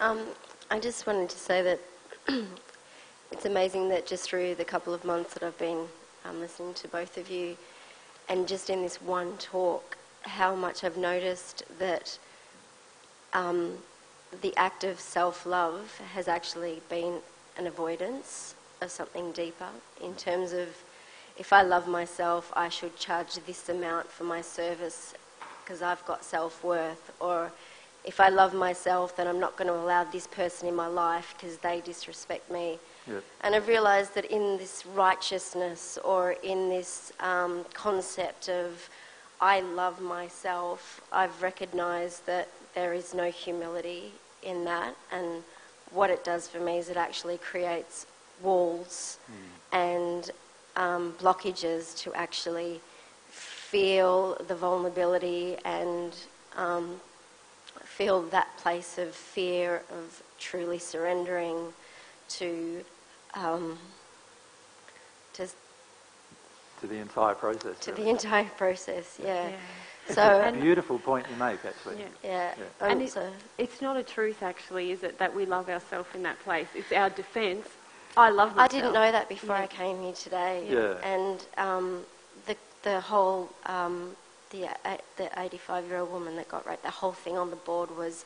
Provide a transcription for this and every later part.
Um, I just wanted to say that it's amazing that just through the couple of months that I've been um, listening to both of you, and just in this one talk, how much I've noticed that um, the act of self love has actually been an avoidance of something deeper in terms of if I love myself, I should charge this amount for my service because I've got self worth, or if I love myself, then I'm not going to allow this person in my life because they disrespect me. Yep. And I've realised that in this righteousness or in this um, concept of I love myself, I've recognised that there is no humility in that. And what it does for me is it actually creates walls and um, blockages to actually feel the vulnerability and um, feel that place of fear of truly surrendering to um, to, To the entire process. to really. the entire process. Yeah. Yeah. So Beautiful point you make, actually. Yeah. yeah, Yeah. And and it- It's not a truth, actually, is it, that we love ourselves in that place? It's our defence. I love I didn't know that before Yeah. I came here today. Yeah. And um, the the whole um, the uh, the 85 year old woman that got raped, the whole thing on the board was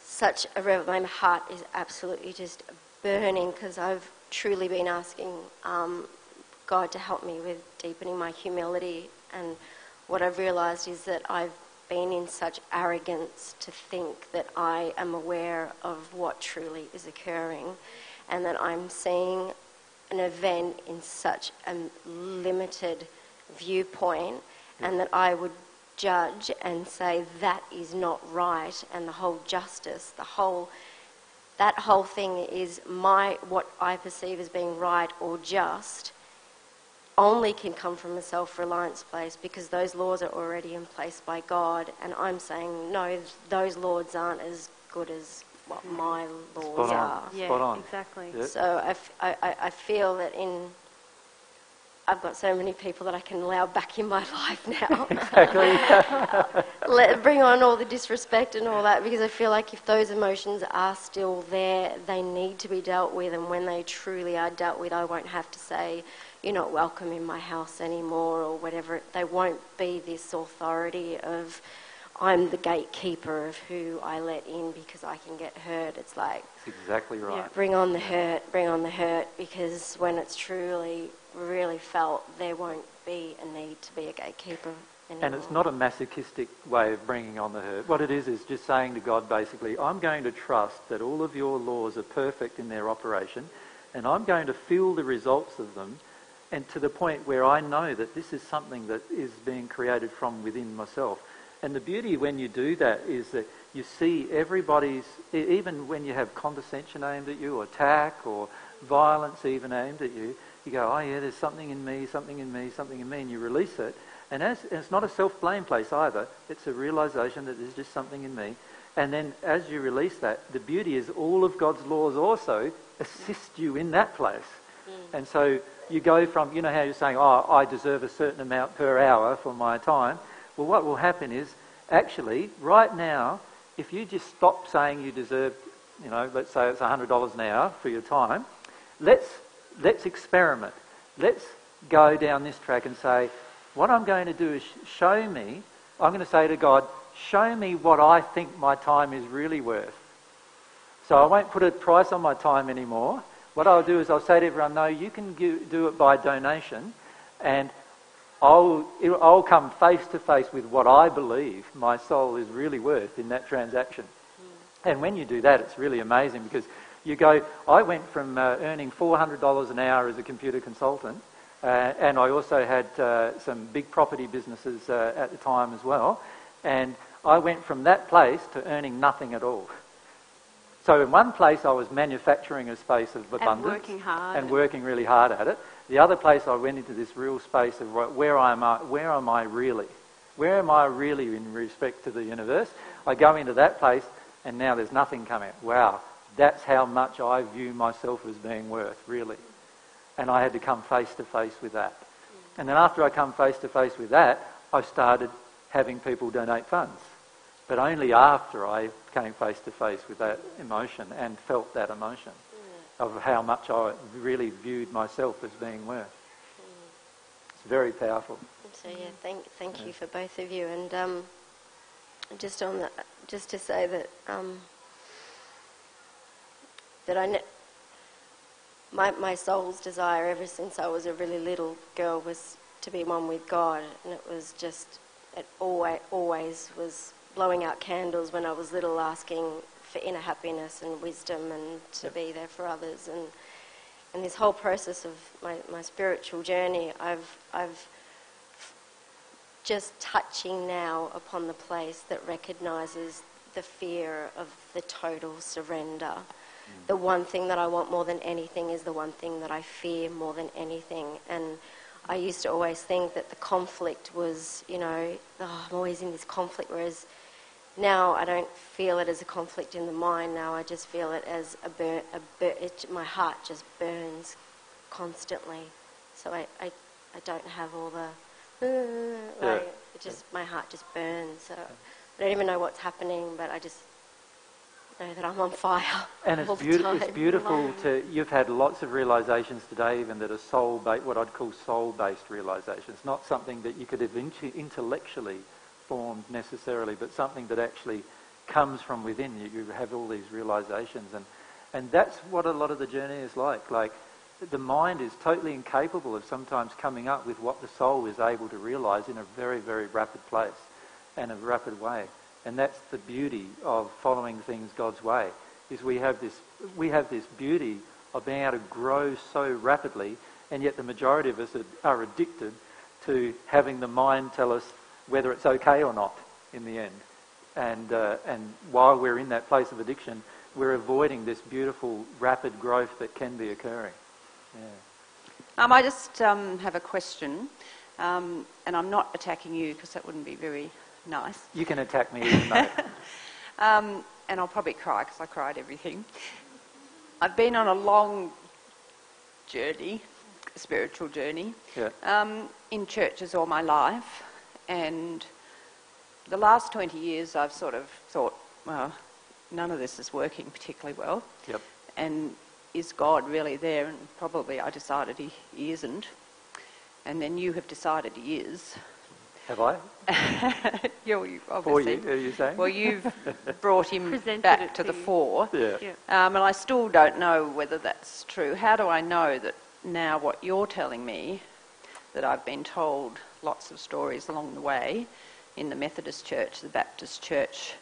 such a revel. My heart is absolutely just burning because I've truly been asking um, God to help me with deepening my humility. And what I've realised is that I've been in such arrogance to think that I am aware of what truly is occurring, and that I'm seeing an event in such a limited viewpoint, and that I would judge and say that is not right, and the whole justice, the whole that whole thing is my what I perceive as being right or just only can come from a self-reliance place because those laws are already in place by God and I'm saying no those laws aren't as good as what mm-hmm. my laws Spot on. are Yeah, Spot on. exactly. Yeah. so I, f- I- I- I feel that in I've got so many people that I can allow back in my life now Exactly. let, bring on all the disrespect and all that because I feel like if those emotions are still there, they need to be dealt with. And when they truly are dealt with, I won't have to say, you're not welcome in my house anymore or whatever. They won't be this authority of, I'm the gatekeeper of who I let in because I can get hurt. It's like, That's exactly right. bring on the hurt, bring on the hurt because when it's truly, really felt, there won't be a need to be a gatekeeper anymore. And it's not a masochistic way of bringing on the hurt. What it is is just saying to God basically, I'm going to trust that all of your laws are perfect in their operation, and I'm going to feel the results of them, and to the point where I know that this is something that is being created from within myself. And the beauty when you do that is that you see everybody's, even when you have condescension aimed at you, or attack, or violence even aimed at you, you go, oh yeah, there's something in me, something in me, something in me, and you release it. And as, and it's not a self-blame place either. It's a realization that there's just something in me. And then as you release that, the beauty is all of God's laws also assist you in that place. Mm. And so you go from, you know how you're saying, oh, I deserve a certain amount per hour for my time. Well, what will happen is, actually, right now, if you just stop saying you deserve, you know, let's say it's $100 an hour for your time, let's, let's experiment. Let's go down this track and say, what I'm going to do is show me, I'm going to say to God, show me what I think my time is really worth. So I won't put a price on my time anymore. What I'll do is I'll say to everyone, no, you can do it by donation, and I'll, I'll come face to face with what I believe my soul is really worth in that transaction. Hmm. And when you do that, it's really amazing because you go, I went from uh, earning $400 an hour as a computer consultant, uh, and I also had uh, some big property businesses uh, at the time as well, and I went from that place to earning nothing at all. So in one place I was manufacturing a space of abundance working hard. and working really hard at it. The other place I went into this real space of where am I, where am I really? Where am I really in respect to the universe? I go into that place and now there's nothing coming. Wow, that's how much I view myself as being worth, really. And I had to come face to face with that. And then after I come face to face with that, I started having people donate funds. But only after I came face to face with that emotion and felt that emotion of how much I really viewed myself as being worth. It's very powerful. So yeah, thank thank you for both of you, and um, just on the, just to say that um, that I ne- my my soul's desire ever since I was a really little girl was to be one with God, and it was just it always always was blowing out candles when I was little, asking for inner happiness and wisdom, and to be there for others, and and this whole process of my, my spiritual journey, I've I've just touching now upon the place that recognizes the fear of the total surrender. The one thing that I want more than anything is the one thing that I fear more than anything. And I used to always think that the conflict was, you know, oh, I'm always in this conflict, whereas now I don't feel it as a conflict in the mind. Now I just feel it as a burn. A bur- it, my heart just burns constantly. So I, I, I don't have all the uh, Yeah. it just my heart just burns. So I don't even know what's happening, but I just know that I'm on fire. And it's, beauti- it's beautiful to, you've had lots of realizations today even that are soul based, what I'd call soul-based realizations, not something that you could have intellectually formed necessarily, but something that actually comes from within you. You have all these realizations and, and that's what a lot of the journey is like. Like the mind is totally incapable of sometimes coming up with what the soul is able to realize in a very, very rapid place and a rapid way. And that's the beauty of following things God's way, is we have this, we have this beauty of being able to grow so rapidly, and yet the majority of us are, addicted to having the mind tell us whether it's okay or not in the end. And, uh, and while we're in that place of addiction, we're avoiding this beautiful, rapid growth that can be occurring. Yeah. Um, I just um, have a question, um, and I'm not attacking you because that wouldn't be very nice. You can attack me even though. Um, and I'll probably cry because I cried everything. I've been on a long journey, spiritual journey, Yeah. um, in churches all my life, and the last 20 years I've sort of thought, well, none of this is working particularly well. Yep. and is God really there? And probably I decided he, he isn't. And then you have decided he is. Have I? you, you For obviously. you, are you saying? Well, you've brought him back to to the fore. yeah. Yeah. Um, and I still don't know whether that's true. How do I know that now what you're telling me, that I've been told lots of stories along the way in the Methodist Church, the Baptist Church,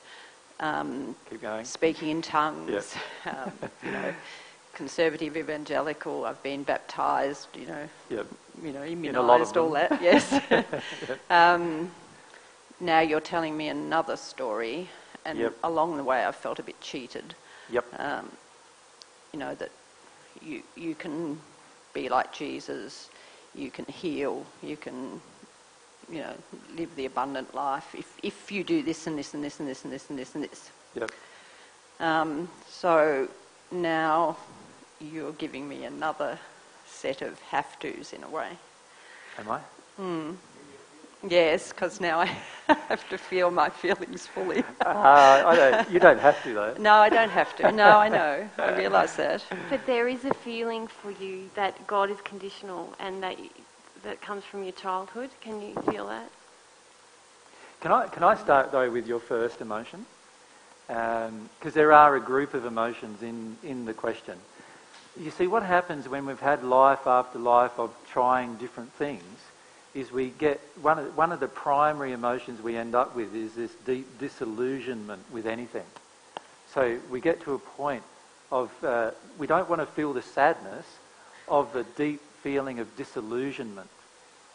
um, Keep going. speaking in tongues, um, you know, conservative evangelical. I've been baptised, you know, Yep. you know, immunised, all that. Yes. um, now you're telling me another story, and Yep. along the way I've felt a bit cheated. Yep. Um, you know that you you can be like Jesus, you can heal, you can, you know, live the abundant life if if you do this and this and this and this and this and this and this. Yep. Um, so now you're giving me another set of have tos in a way. Am I? Yes, because now I have to feel my feelings fully. Uh, I don't, you don't have to though. No, I don't have to. No, I know. I realise that. But there is a feeling for you that God is conditional and that y- that comes from your childhood. Can you feel that? Can I, can I start though with your first emotion? Because there are a group of emotions in, in the question. You see, what happens when we've had life after life of trying different things is we get one of, one of the primary emotions we end up with is this deep disillusionment with anything. So we get to a point of uh, we don't want to feel the sadness of the deep feeling of disillusionment.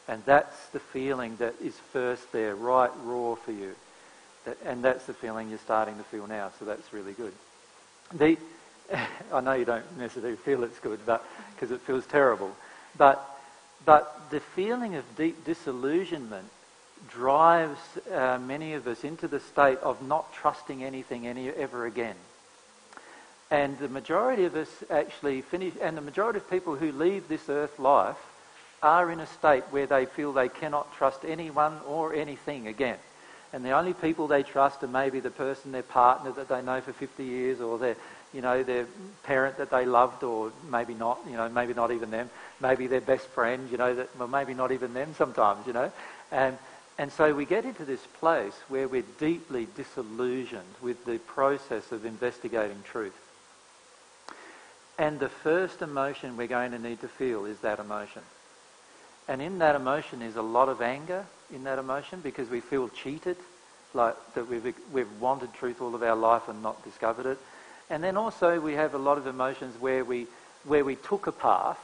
And that's the feeling that is first there, right raw for you. That, and that's the feeling you're starting to feel now, so that's really good. The, I know you don't necessarily feel it's good, but because it feels terrible. But, but the feeling of deep disillusionment drives uh, many of us into the state of not trusting anything any, ever again. And the majority of us actually finish, and the majority of people who leave this earth life are in a state where they feel they cannot trust anyone or anything again. and the only people they trust are maybe the person, their partner that they know for 50 years, or their, you know, their parent that they loved, or maybe not, you know, maybe not even them, maybe their best friend, you know, that, well, maybe not even them sometimes, you know. And, and so we get into this place where we're deeply disillusioned with the process of investigating truth. And the first emotion we're going to need to feel is that emotion. And in that emotion is a lot of anger in that emotion because we feel cheated, like that we've, we've wanted truth all of our life and not discovered it. And then also we have a lot of emotions where we, where we took a path,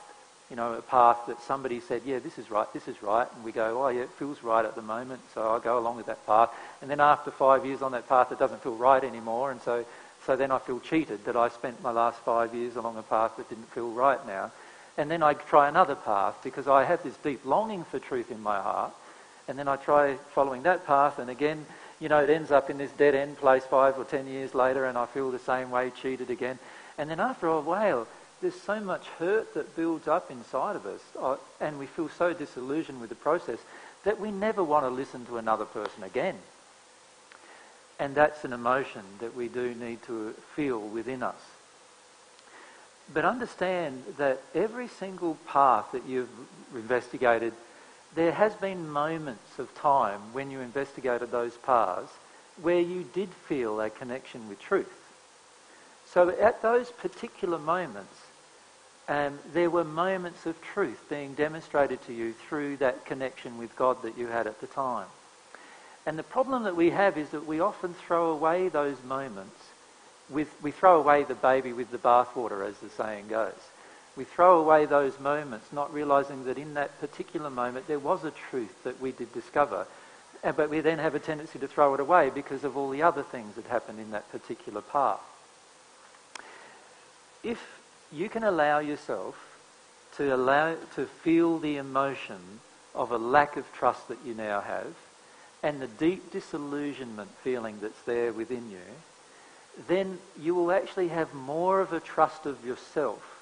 you know, a path that somebody said, yeah, this is right, this is right. And we go, oh, yeah, it feels right at the moment, so I'll go along with that path. And then after five years on that path, it doesn't feel right anymore. And so so then I feel cheated that I spent my last five years along a path that didn't feel right now. And then I try another path because I have this deep longing for truth in my heart. And then I try following that path, and again, you know, it ends up in this dead end place five or ten years later, and I feel the same way, cheated again. And then after a while, there's so much hurt that builds up inside of us, uh, and we feel so disillusioned with the process that we never want to listen to another person again. And that's an emotion that we do need to feel within us. But understand that every single path that you've investigated, there has been moments of time when you investigated those paths where you did feel a connection with truth. So at those particular moments, um, there were moments of truth being demonstrated to you through that connection with God that you had at the time. And the problem that we have is that we often throw away those moments. With, we throw away the baby with the bathwater, as the saying goes. We throw away those moments, not realizing that in that particular moment there was a truth that we did discover. But we then have a tendency to throw it away because of all the other things that happened in that particular path. If you can allow yourself to allow to feel the emotion of a lack of trust that you now have, and the deep disillusionment feeling that's there within you, then you will actually have more of a trust of yourself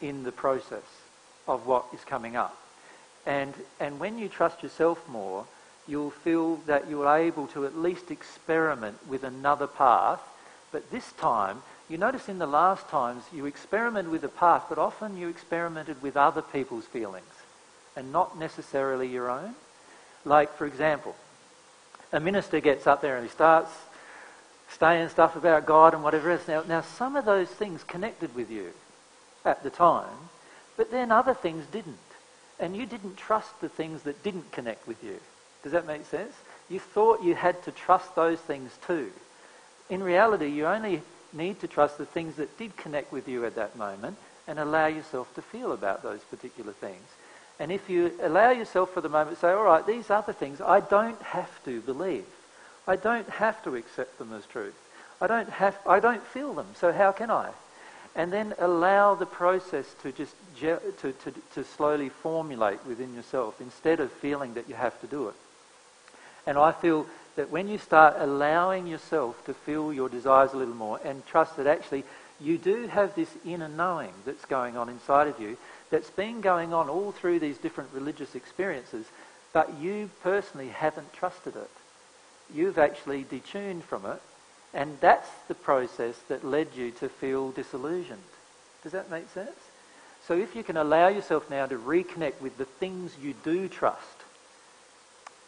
in the process of what is coming up. And, and when you trust yourself more, you'll feel that you're able to at least experiment with another path. But this time, you notice in the last times you experimented with a path, but often you experimented with other people's feelings and not necessarily your own. Like, for example, a minister gets up there and he starts saying stuff about God and whatever else. Now, now, some of those things connected with you at the time, but then other things didn't. And you didn't trust the things that didn't connect with you. Does that make sense? You thought you had to trust those things too. In reality, you only need to trust the things that did connect with you at that moment and allow yourself to feel about those particular things. And if you allow yourself for the moment say, all right, these other things I don't have to believe. I don't have to accept them as truth. I don't have, I don't feel them, so how can I? And then allow the process to just to, to, to slowly formulate within yourself instead of feeling that you have to do it. And I feel that when you start allowing yourself to feel your desires a little more and trust that actually you do have this inner knowing that's going on inside of you that's been going on all through these different religious experiences, but you personally haven't trusted it. You've actually detuned from it, and that's the process that led you to feel disillusioned. Does that make sense? So if you can allow yourself now to reconnect with the things you do trust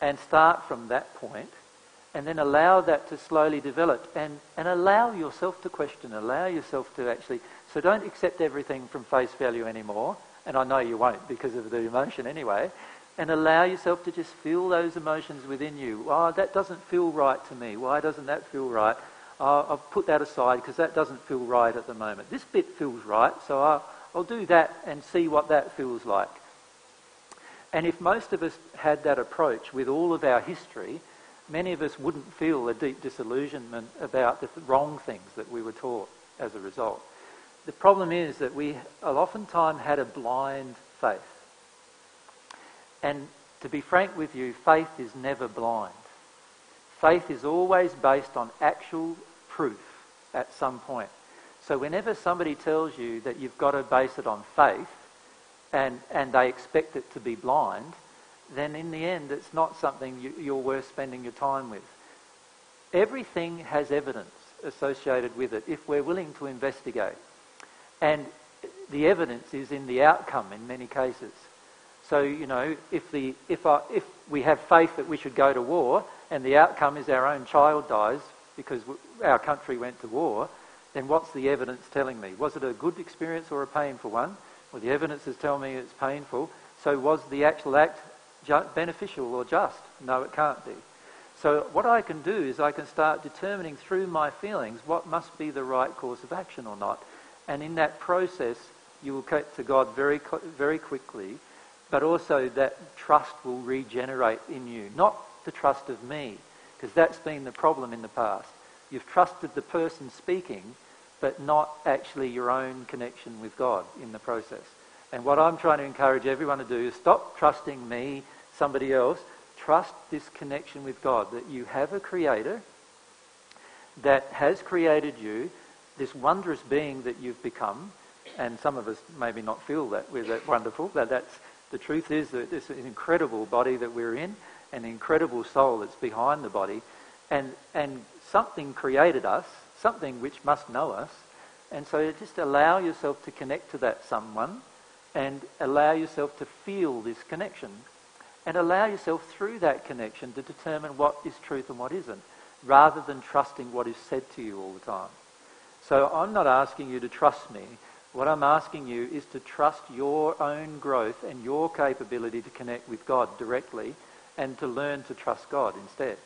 and start from that point, and then allow that to slowly develop and, and allow yourself to question, allow yourself to actually, so don't accept everything from face value anymore and I know you won't because of the emotion anyway, and allow yourself to just feel those emotions within you. Oh, that doesn't feel right to me. Why doesn't that feel right? I'll put that aside because that doesn't feel right at the moment. This bit feels right, so I'll, I'll do that and see what that feels like. And if most of us had that approach with all of our history, many of us wouldn't feel a deep disillusionment about the wrong things that we were taught as a result. The problem is that we oftentimes had a blind faith. And to be frank with you, faith is never blind. Faith is always based on actual proof at some point. So whenever somebody tells you that you've got to base it on faith and, and they expect it to be blind, then in the end it's not something you, you're worth spending your time with. everything has evidence associated with it if we're willing to investigate. And the evidence is in the outcome in many cases. So, you know, if, the, if, I, if we have faith that we should go to war and the outcome is our own child dies because our country went to war, then what's the evidence telling me? Was it a good experience or a painful one? Well, the evidence is telling me it's painful. So was the actual act ju- beneficial or just? No, it can't be. So what I can do is I can start determining through my feelings what must be the right course of action or not. And in that process, you will get to God very, very quickly, but also that trust will regenerate in you. Not the trust of me, because that's been the problem in the past. You've trusted the person speaking, but not actually your own connection with God in the process. And what I'm trying to encourage everyone to do is stop trusting me, somebody else. Trust this connection with God, that you have a creator that has created you, this wondrous being that you've become, and some of us maybe not feel that we're that wonderful. but that's the truth is that this is an incredible body that we're in, an incredible soul that's behind the body, and and something created us, something which must know us, and so just allow yourself to connect to that someone, and allow yourself to feel this connection, and allow yourself through that connection to determine what is truth and what isn't, rather than trusting what is said to you all the time. So I'm not asking you to trust me. What I'm asking you is to trust your own growth and your capability to connect with God directly and to learn to trust God instead.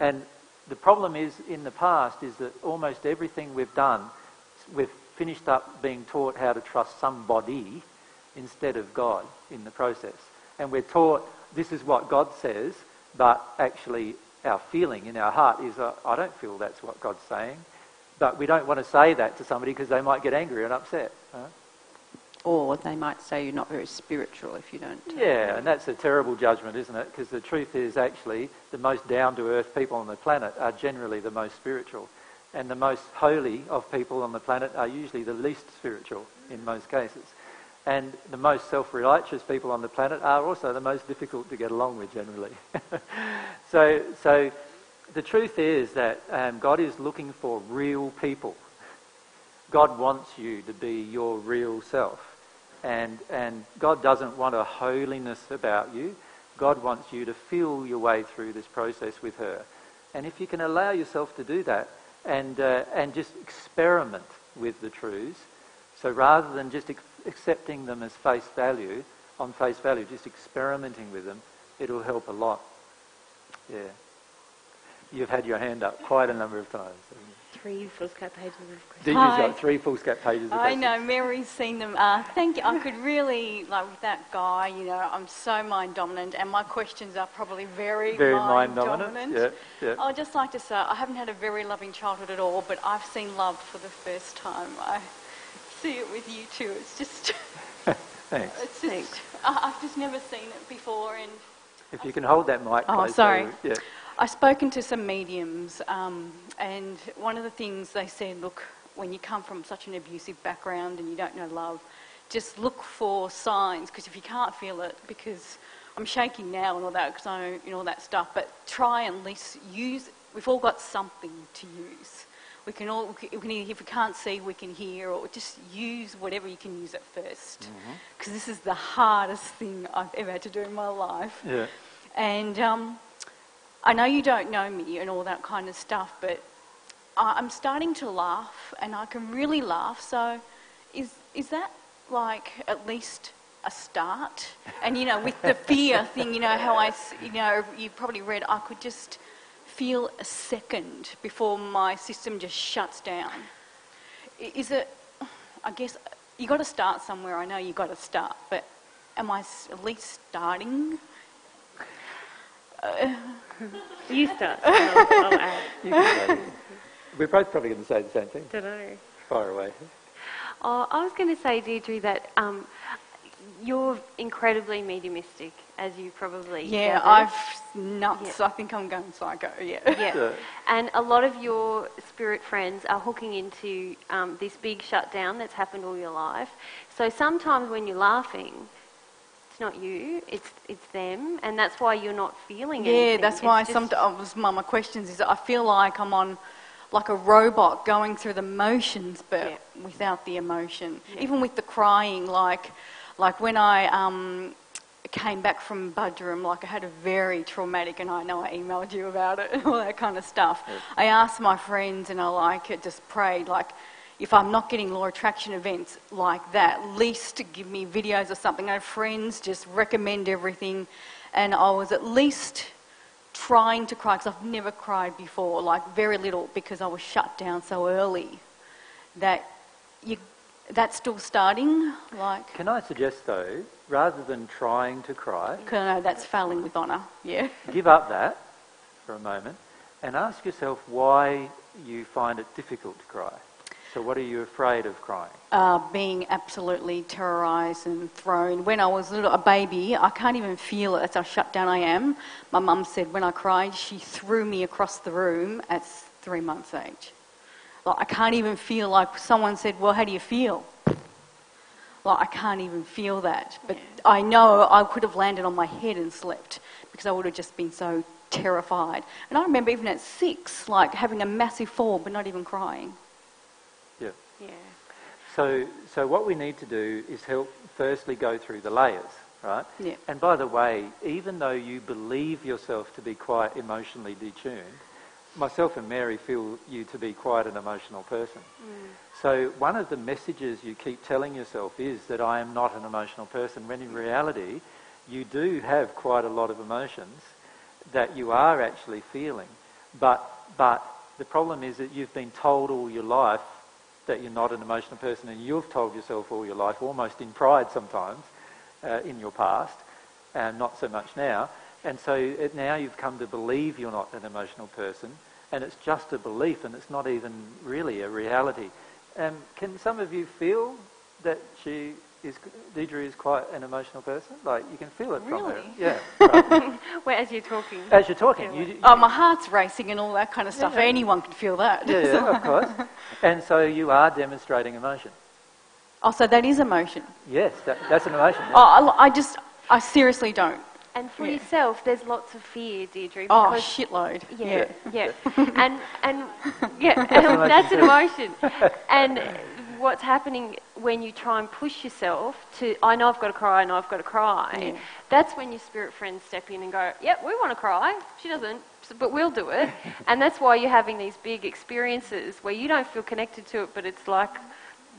And the problem is in the past is that almost everything we've done, we've finished up being taught how to trust somebody instead of God in the process. And we're taught this is what God says, but actually our feeling in our heart is, I don't feel that's what God's saying. But we don't want to say that to somebody because they might get angry and upset. Huh? Or they might say you're not very spiritual if you don't. Yeah, and that's a terrible judgment, isn't it? Because the truth is actually the most down to earth people on the planet are generally the most spiritual. And the most holy of people on the planet are usually the least spiritual in most cases. And the most self righteous people on the planet are also the most difficult to get along with generally. so, so the truth is that um, God is looking for real people. God wants you to be your real self. And, and God doesn't want a holiness about you. God wants you to feel your way through this process with her. And if you can allow yourself to do that and, uh, and just experiment with the truths, so rather than just ex- accepting them as face value, on face value, just experimenting with them, it'll help a lot. Yeah. You've had your hand up quite a number of times. Three foolscap pages of questions. Diggie's Hi. got three foolscap pages of I questions. know, Mary's seen them. Uh, thank you. I could really, like with that guy, you know, I'm so mind dominant, and my questions are probably very, Very mind mind-dominant, dominant. yeah, yeah. I'd just like to say, I haven't had a very loving childhood at all, but I've seen love for the first time. I see it with you too. It's just, Thanks. it's just, I, I've just never seen it before, and If you can hold that mic Oh, close, sorry. so- yeah. I've spoken to some mediums, um, and one of the things they said, look, when you come from such an abusive background and you don't know love, just look for signs, because if you can't feel it, because I'm shaking now and all that, because I, you know, all that stuff, but try and at least use, we've all got something to use. We can all, we can, if we can't see, we can hear, or just use whatever you can use at first. Because this is the hardest thing I've ever had to do in my life. Yeah. And um, I know you don't know me and all that kind of stuff, but I'm starting to laugh, and I can really laugh. So, is is that like at least a start? And you know, with the fear thing, you know how I, you know, you probably read, I could just feel a second before my system just shuts down. Is it? I guess you got to start somewhere. I know you got to start, but am I at least starting? Uh, You start. I'll, I'll add. You can We're both probably going to say the same thing. Don't know. Fire away. Oh, I was going to say, Deirdre, that um, you're incredibly mediumistic, as you probably Yeah, gathered. I've nuts. Yeah. I think I'm going psycho. Yeah. Yeah. Yeah. And a lot of your spirit friends are hooking into um, this big shutdown that's happened all your life. So sometimes when you're laughing, It's not you. It's it's them, and that's why you're not feeling Yeah, anything. that's It's why sometimes my, my questions is I feel like I'm on like a robot going through the motions, but Yeah. without the emotion. Yeah. Even with the crying, like like when I um, came back from Bodrum, like I had a very traumatic, and I know I emailed you about it, all that kind of stuff. Yeah. I asked my friends, and I like it, just prayed like. If I'm not getting law attraction events like that, at least give me videos or something. I had friends just recommend everything, and I was at least trying to cry because I've never cried before, like very little, because I was shut down so early. That you, that's still starting. Like, Can I suggest, though, rather than trying to cry, know that's failing with honour. Yeah. give up that for a moment and ask yourself why you find it difficult to cry. So, what are you afraid of crying? uh, being absolutely terrorised and thrown. When I was little, a baby, I can't even feel it. That's how shut down I am. My mum said when I cried, she threw me across the room at three months age. Like I can't even feel like someone said, "Well, how do you feel?" Like I can't even feel that. But I know I could have landed on my head and slept because I would have just been so terrified. And I remember even at six, like having a massive fall but not even crying. Yeah. So, so what we need to do is help firstly go through the layers, right? Yeah. And by the way, even though you believe yourself to be quite emotionally detuned, myself and Mary feel you to be quite an emotional person. Mm. So one of the messages you keep telling yourself is that I am not an emotional person, when in reality, you do have quite a lot of emotions that you are actually feeling. But, but the problem is that you've been told all your life that you're not an emotional person, and you've told yourself all your life, almost in pride sometimes, uh, in your past, and not so much now. And so it, now you've come to believe you're not an emotional person, and it's just a belief, and it's not even really a reality. Um, can some of you feel that she is, Deirdre is quite an emotional person? Like you can feel it from her. Really? Yeah. Right. Well, as you're talking. As you're talking, you, you, Oh, my heart's racing and all that kind of stuff. Yeah. Anyone can feel that. yeah, yeah, of course. And so you are demonstrating emotion. Oh, so that is emotion. Yes, that, that's an emotion. yeah. Oh, I, I just, I seriously don't. And for Yeah. yourself, there's lots of fear, Deirdre. Oh, shitload. Yeah, yeah, and and yeah, and an that's an emotion emotion. And what's happening when you try and push yourself to, I know I've got to cry, I know I've got to cry. Yeah. That's when your spirit friends step in and go, "Yep, we want to cry. She doesn't, but we'll do it." and that's why you're having these big experiences where you don't feel connected to it, but it's like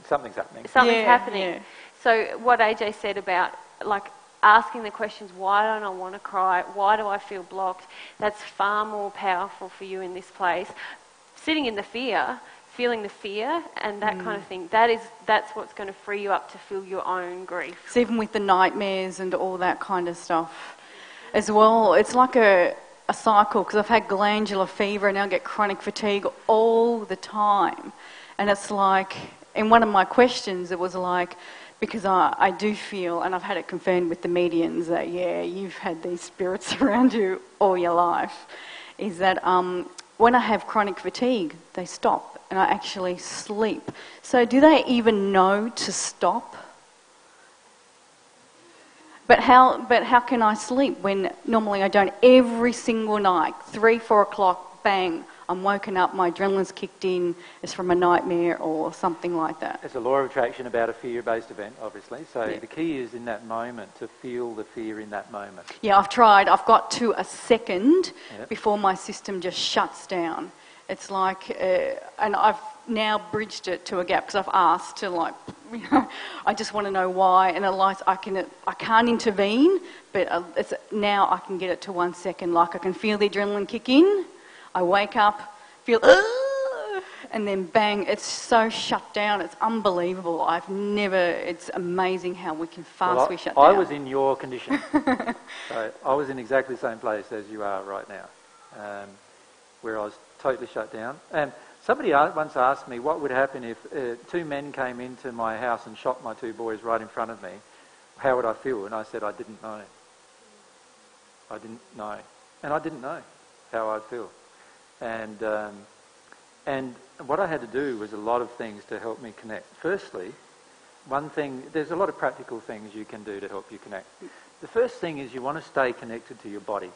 Something's happening. something's Yeah, happening. yeah. So what AJ said about like asking the questions, why don't I want to cry? Why do I feel blocked? That's far more powerful for you in this place. Sitting in the fear, feeling the fear and that kind of thing, that is that's what's going to free you up to feel your own grief. It's even with the nightmares and all that kind of stuff as well. It's like a, a cycle because I've had glandular fever and now I get chronic fatigue all the time. And it's like, in one of my questions, it was like, because I, I do feel, and I've had it confirmed with the mediums, that yeah, you've had these spirits around you all your life, is that um, when I have chronic fatigue, they stop and I actually sleep. So do they even know to stop? But how, but how can I sleep when normally I don't every single night? Three, four o'clock, bang, I'm woken up, my adrenaline's kicked in, it's from a nightmare or something like that. It's a law of attraction about a fear-based event, obviously. So Yeah. the key is in that moment to feel the fear in that moment. Yeah, I've tried. I've got to a second Yep. before my system just shuts down. It's like, uh, and I've now bridged it to a gap because I've asked to like, I just want to know why, and least I can, I can't intervene, but uh, it's now I can get it to one second. Like I can feel the adrenaline kick in, I wake up, feel, "Ugh," and then bang, it's so shut down. It's unbelievable. I've never. It's amazing how we can fast Well, I, we shut I was in your condition. so I was in exactly the same place as you are right now, um, where I was totally shut down. And somebody once asked me what would happen if uh, two men came into my house and shot my two boys right in front of me. How would I feel? And I said I didn't know. I didn't know, and I didn't know how I'd feel. And um, and what I had to do was a lot of things to help me connect. Firstly, one thing, there's a lot of practical things you can do to help you connect. The first thing is you want to stay connected to your body.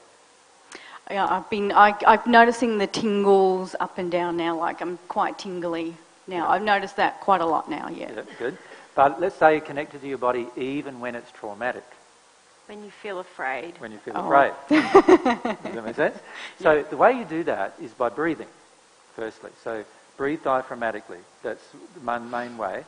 Yeah, I've been. I, I'm noticing the tingles up and down now. Like I'm quite tingly now. I've noticed that quite a lot now. Yeah. Yeah, good. But let's say you're connected to your body even when it's traumatic, When you feel afraid. when you feel Oh. afraid. Does that make sense? So the way you do that is by breathing, firstly. So breathe diaphragmatically. That's the main, way.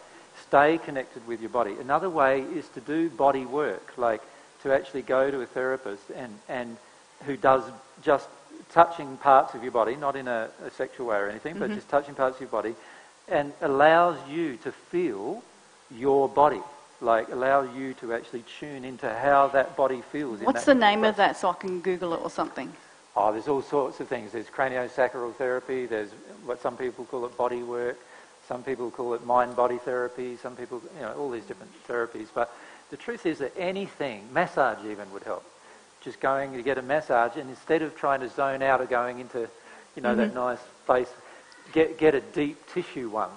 Stay connected with your body. Another way is to do body work, like to actually go to a therapist and, and who does just touching parts of your body, not in a, a sexual way or anything, but mm-hmm. just touching parts of your body, and allows you to feel your body. Like allow you to actually tune into how that body feels. in What's the name of that so I can Google it or something? Oh, there's all sorts of things. There's craniosacral therapy. There's what some people call it body work. Some people call it mind-body therapy. Some people, you know, all these different therapies. But the truth is that anything, massage even would help. Just going to get a massage, and instead of trying to zone out or going into, you know, that mm-hmm. nice place, get get a deep tissue one.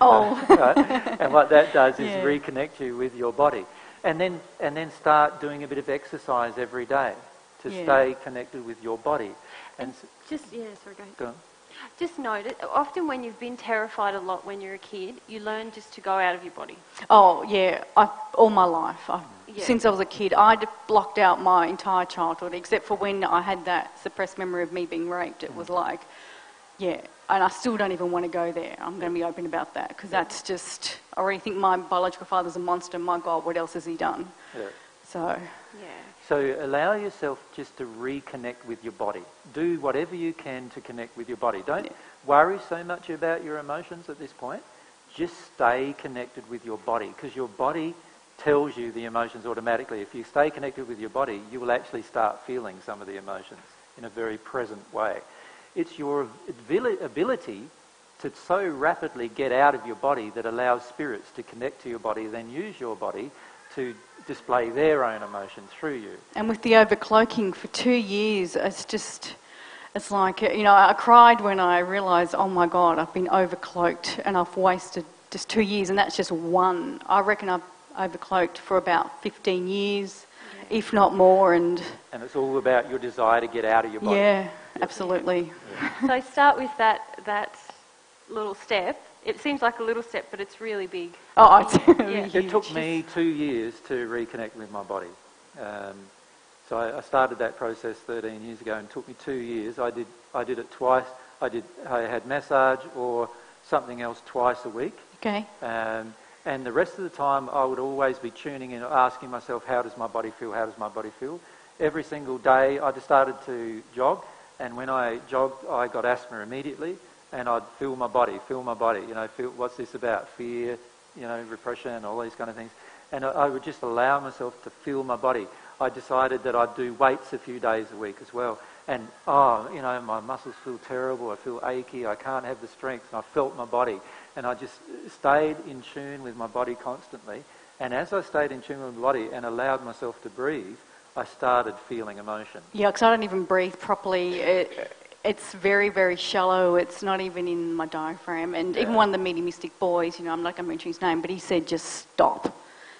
Oh, uh, Right? and what that does is Yeah. reconnect you with your body, and then and then start doing a bit of exercise every day to Yeah. stay connected with your body. And s- Just, yeah, sorry, go ahead. go on. Just note it. Often when you've been terrified a lot when you're a kid, you learn just to go out of your body. oh yeah. I, all my life, I, Yeah. since I was a kid, I blocked out my entire childhood, except for when I had that suppressed memory of me being raped. It was mm-hmm. like, yeah. And I still don't even want to go there. I'm going to be open about that because that's just. I already think my biological father's a monster. My God, what else has he done? Yeah. So Yeah. So allow yourself just to reconnect with your body. Do whatever you can to connect with your body. Don't worry so much about your emotions at this point. Just stay connected with your body because your body tells you the emotions automatically. If you stay connected with your body, you will actually start feeling some of the emotions in a very present way. It's your ability to so rapidly get out of your body that allows spirits to connect to your body, then use your body to display their own emotion through you. And with the overcloaking for two years, it's just, it's like, you know, I cried when I realised, oh my God, I've been overcloaked and I've wasted just two years, and that's just one. I reckon I've overcloaked for about 15 years, if not more, and And it's all about your desire to get out of your body. yeah, absolutely. So start with that that little step. It seems like a little step, but it's really big. Oh, it's Yeah. It took me two years to reconnect with my body. Um, so I, I started that process 13 years ago and it took me two years. I did, I did it twice. I, did, I had massage or something else twice a week. Okay. Um, and the rest of the time, I would always be tuning in, asking myself, how does my body feel? How does my body feel? Every single day, I just started to jog. And when I jogged, I got asthma immediately. And I'd feel my body, feel my body. You know, feel what's this about? Fear, you know, repression, and all these kind of things. And I, I would just allow myself to feel my body. I decided that I'd do weights a few days a week as well. And, oh, you know, my muscles feel terrible. I feel achy. I can't have the strength. And I felt my body. And I just stayed in tune with my body constantly. And as I stayed in tune with my body and allowed myself to breathe, I started feeling emotion. Yeah, because I don't even breathe properly. It, it's very, very shallow. It's not even in my diaphragm. And even one of the mediumistic boys, you know, I'm not going to mention his name, but he said, just stop.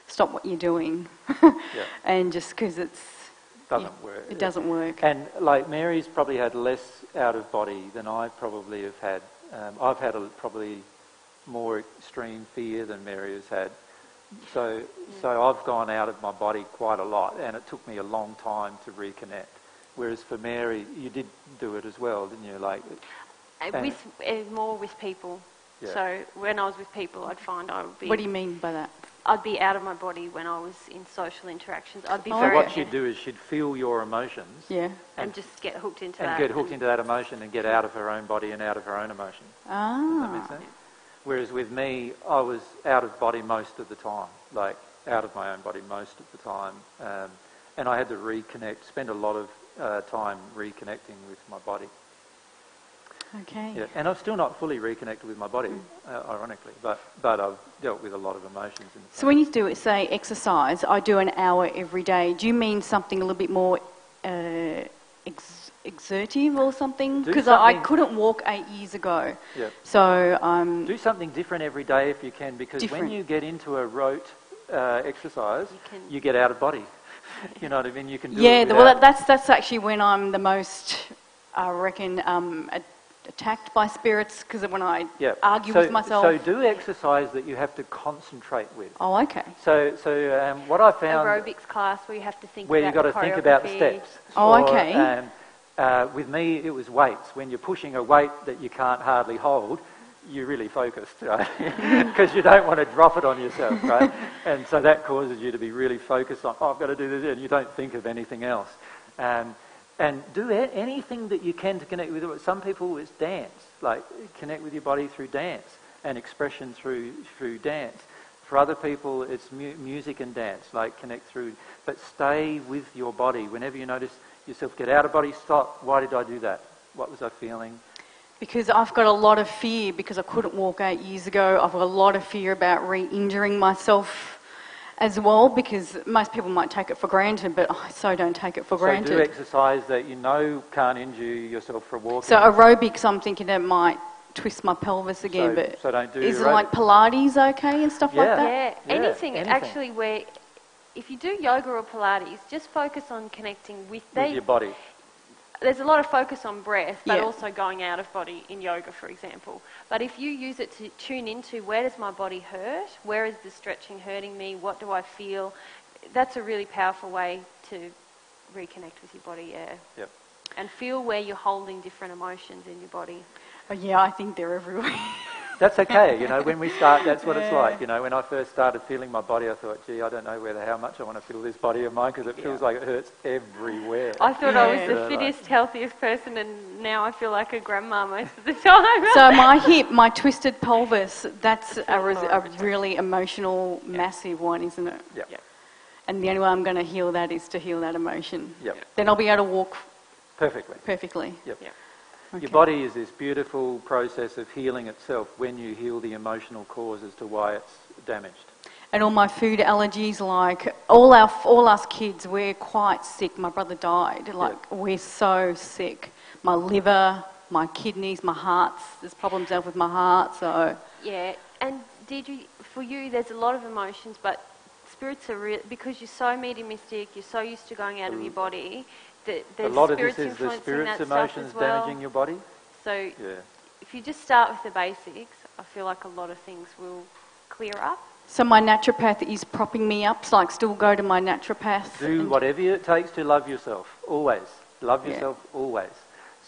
Stop what you're doing. Yeah. and just because it's, Doesn't Yeah, work. it doesn't work. And like Mary's probably had less out of body than I probably have had. Um, I've had a, probably more extreme fear than Mary has had. So, so I've gone out of my body quite a lot, and it took me a long time to reconnect. Whereas for Mary, you did do it as well, didn't you? Like, Uh, With uh, more with people. Yeah. So when I was with people, I'd find I would be. what do you mean by that? I'd be out of my body when I was in social interactions. I'd be Oh, so very what she'd do is she'd feel your emotions Yeah. and just get hooked into and that. get hooked into that emotion and get out of her own body and out of her own emotion. Does that make Ah. sense? Whereas with me, I was out of body most of the time, like out of my own body most of the time. Um, and I had to reconnect, spend a lot of uh, time reconnecting with my body. Okay. Yeah. And I'm still not fully reconnected with my body, uh, ironically, but, but I've dealt with a lot of emotions. So when you do it, say exercise, I do an hour every day. Do you mean something a little bit more uh, ex- ex- assertive or something because I, I couldn't walk eight years ago. Yep. So um, Do something different every day if you can, because when you get into a rote uh, exercise, You can- you get out of body. you know what I mean? You can do yeah, it the- well, that, that's that's actually when I'm the most, I reckon, um, a- attacked by spirits because when I yeah. argue so, with myself. So do exercise that you have to concentrate with. oh, okay. So, so um, what I found Aerobics class where you have to think where about you've got to the think about the steps. Oh, Or, okay. um, uh, with me, it was weights. When you're pushing a weight that you can't hardly hold, you're really focused, right? Because you don't want to drop it on yourself, right? and so that causes you to be really focused on, oh, I've got to do this, and you don't think of anything else. Um, and do anything that you can to connect with it. Some people, it's dance, like connect with your body through dance and expression through, through dance. For other people, it's mu- music and dance, like connect through. But stay with your body. Whenever you notice yourself get out of body, stop. Why did I do that? What was I feeling? Because I've got a lot of fear because I couldn't walk eight years ago. I've got a lot of fear about re-injuring myself as well because most people might take it for granted, but I so don't take it for So do granted. exercise that you know can't injure yourself for walking. So aerobics, I'm thinking it might twist my pelvis again, So- but so don't do is it like Pilates okay and stuff like that? Yeah, Yeah, anything, anything. actually where if you do yoga or Pilates, just focus on connecting with, with your body. There's a lot of focus on breath, but Yeah. also going out of body in yoga, for example. But if you use it to tune into where does my body hurt, where is the stretching hurting me, what do I feel, that's a really powerful way to reconnect with your body. Yeah. Yep. And feel where you're holding different emotions in your body. Oh, yeah, I think they're everywhere. That's okay. You know, when we start, that's what it's like. You know, when I first started feeling my body, I thought, gee, I don't know whether how much I want to feel this body of mine because it feels like it hurts everywhere. I thought I was Yeah. the Yeah, like- fittest, healthiest person, and now I feel like a grandma most of the time. so my hip, my twisted pelvis, that's a, res- a really emotional, massive one, isn't it? Yeah. Yep. And the only way I'm going to heal that is to heal that emotion. Yep. Then I'll be able to walk Perfectly. perfectly. Yep. Yep. Okay. Your body is this beautiful process of healing itself when you heal the emotional cause as to why it's damaged. And all my food allergies, like all our all us kids, we're quite sick. My brother died. Like we're so sick. My liver, my kidneys, my hearts. There's problems out with my heart. So Yeah, and Deirdre, for you, there's a lot of emotions, but spirits are real because you're so mediumistic, you're so used to going out of your mm. body. That A lot of this is the spirit's emotions well. damaging your body. So Yeah. if you just start with the basics, I feel like a lot of things will clear up. so my naturopath is propping me up. So like still go to my naturopath. Do whatever it takes to love yourself. Always. Love Yeah. yourself always.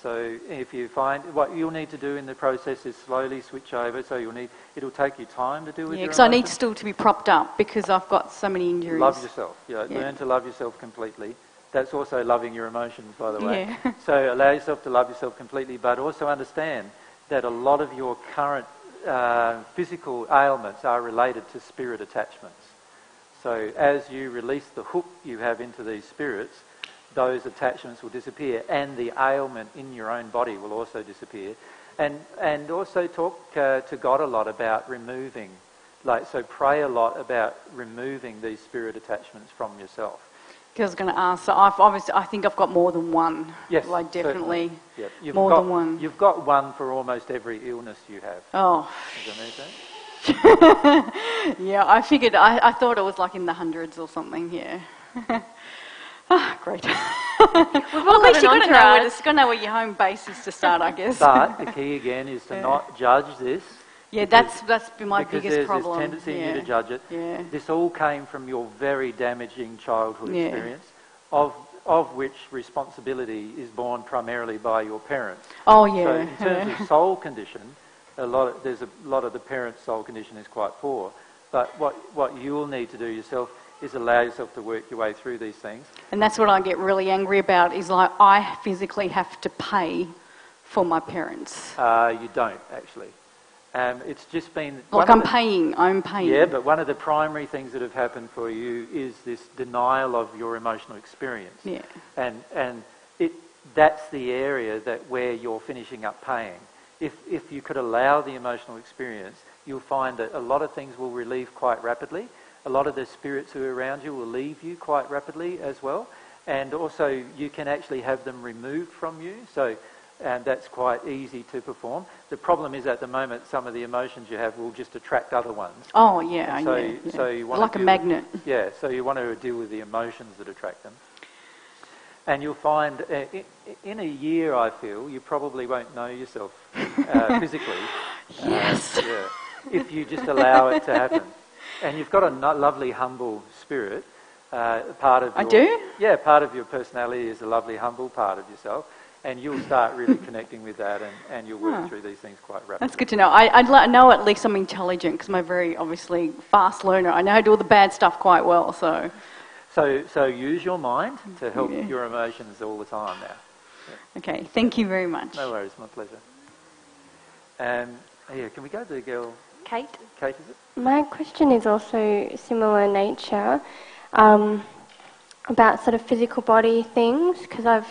So if you find what you'll need to do in the process is slowly switch over. So you'll need it'll take you time to do with Yeah, because I need still to be propped up because I've got so many injuries. Love yourself. Yeah, Yeah. learn to love yourself completely. That's also loving your emotions, by the way. Yeah. so allow yourself to love yourself completely, but also understand that a lot of your current uh, physical ailments are related to spirit attachments. So as you release the hook you have into these spirits, those attachments will disappear, and the ailment in your own body will also disappear. And and also talk uh, to God a lot about removing, like so pray a lot about removing these spirit attachments from yourself. 'Cause I was going to ask. So I've obviously, I think I've got more than one. Yes, like definitely. certainly. Yep. You've more got, than one. You've got one for almost every illness you have. Oh, Does that make sense? yeah. I figured. I, I thought it was like in the hundreds or something. Yeah. ah, great. We've well, all at least you've got to know where, got to know where your home base is to start, I guess. But the key again is to Yeah. not judge this. Yeah, that's that's been my because biggest there's problem. this tendency yeah. in you to judge it. Yeah. This all came from your very damaging childhood Yeah. experience, of of which responsibility is borne primarily by your parents. Oh yeah. So in terms of soul condition, a lot of, there's a lot of the parents' soul condition is quite poor. But what what you'll need to do yourself is allow yourself to work your way through these things. And that's what I get really angry about. Is like I physically have to pay for my parents. Uh, you don't actually. Um, it's just been Like I'm the- paying. I'm paying. Yeah, but one of the primary things that have happened for you is this denial of your emotional experience. Yeah. And, and it, that's the area that where you're finishing up paying. If, if you could allow the emotional experience, you'll find that a lot of things will relieve quite rapidly. A lot of the spirits who are around you will leave you quite rapidly as well. and also you can actually have them removed from you. So and that's quite easy to perform. The problem is at the moment some of the emotions you have will just attract other ones. Oh yeah, And so, yeah, yeah. so you want like to a magnet. With, yeah, so you want to deal with the emotions that attract them. And you'll find uh, in a year, I feel, you probably won't know yourself uh, physically. Yes. Uh, yeah, if you just allow it to happen. And you've got a no- lovely, humble spirit. Uh, part of I do? Yeah, part of your personality is a lovely, humble part of yourself. And you'll start really connecting with that and, and you'll work Huh. through these things quite rapidly. That's good to know. I, I'd like, know at least I'm intelligent because I'm a very obviously fast learner. I know how to do all the bad stuff quite well. So So, so use your mind to help Yeah. your emotions all the time now. okay, thank you very much. No worries, my pleasure. Um, yeah, can we go to the girl, Kate? Kate, is it? My question is also similar in nature um, about sort of physical body things because I've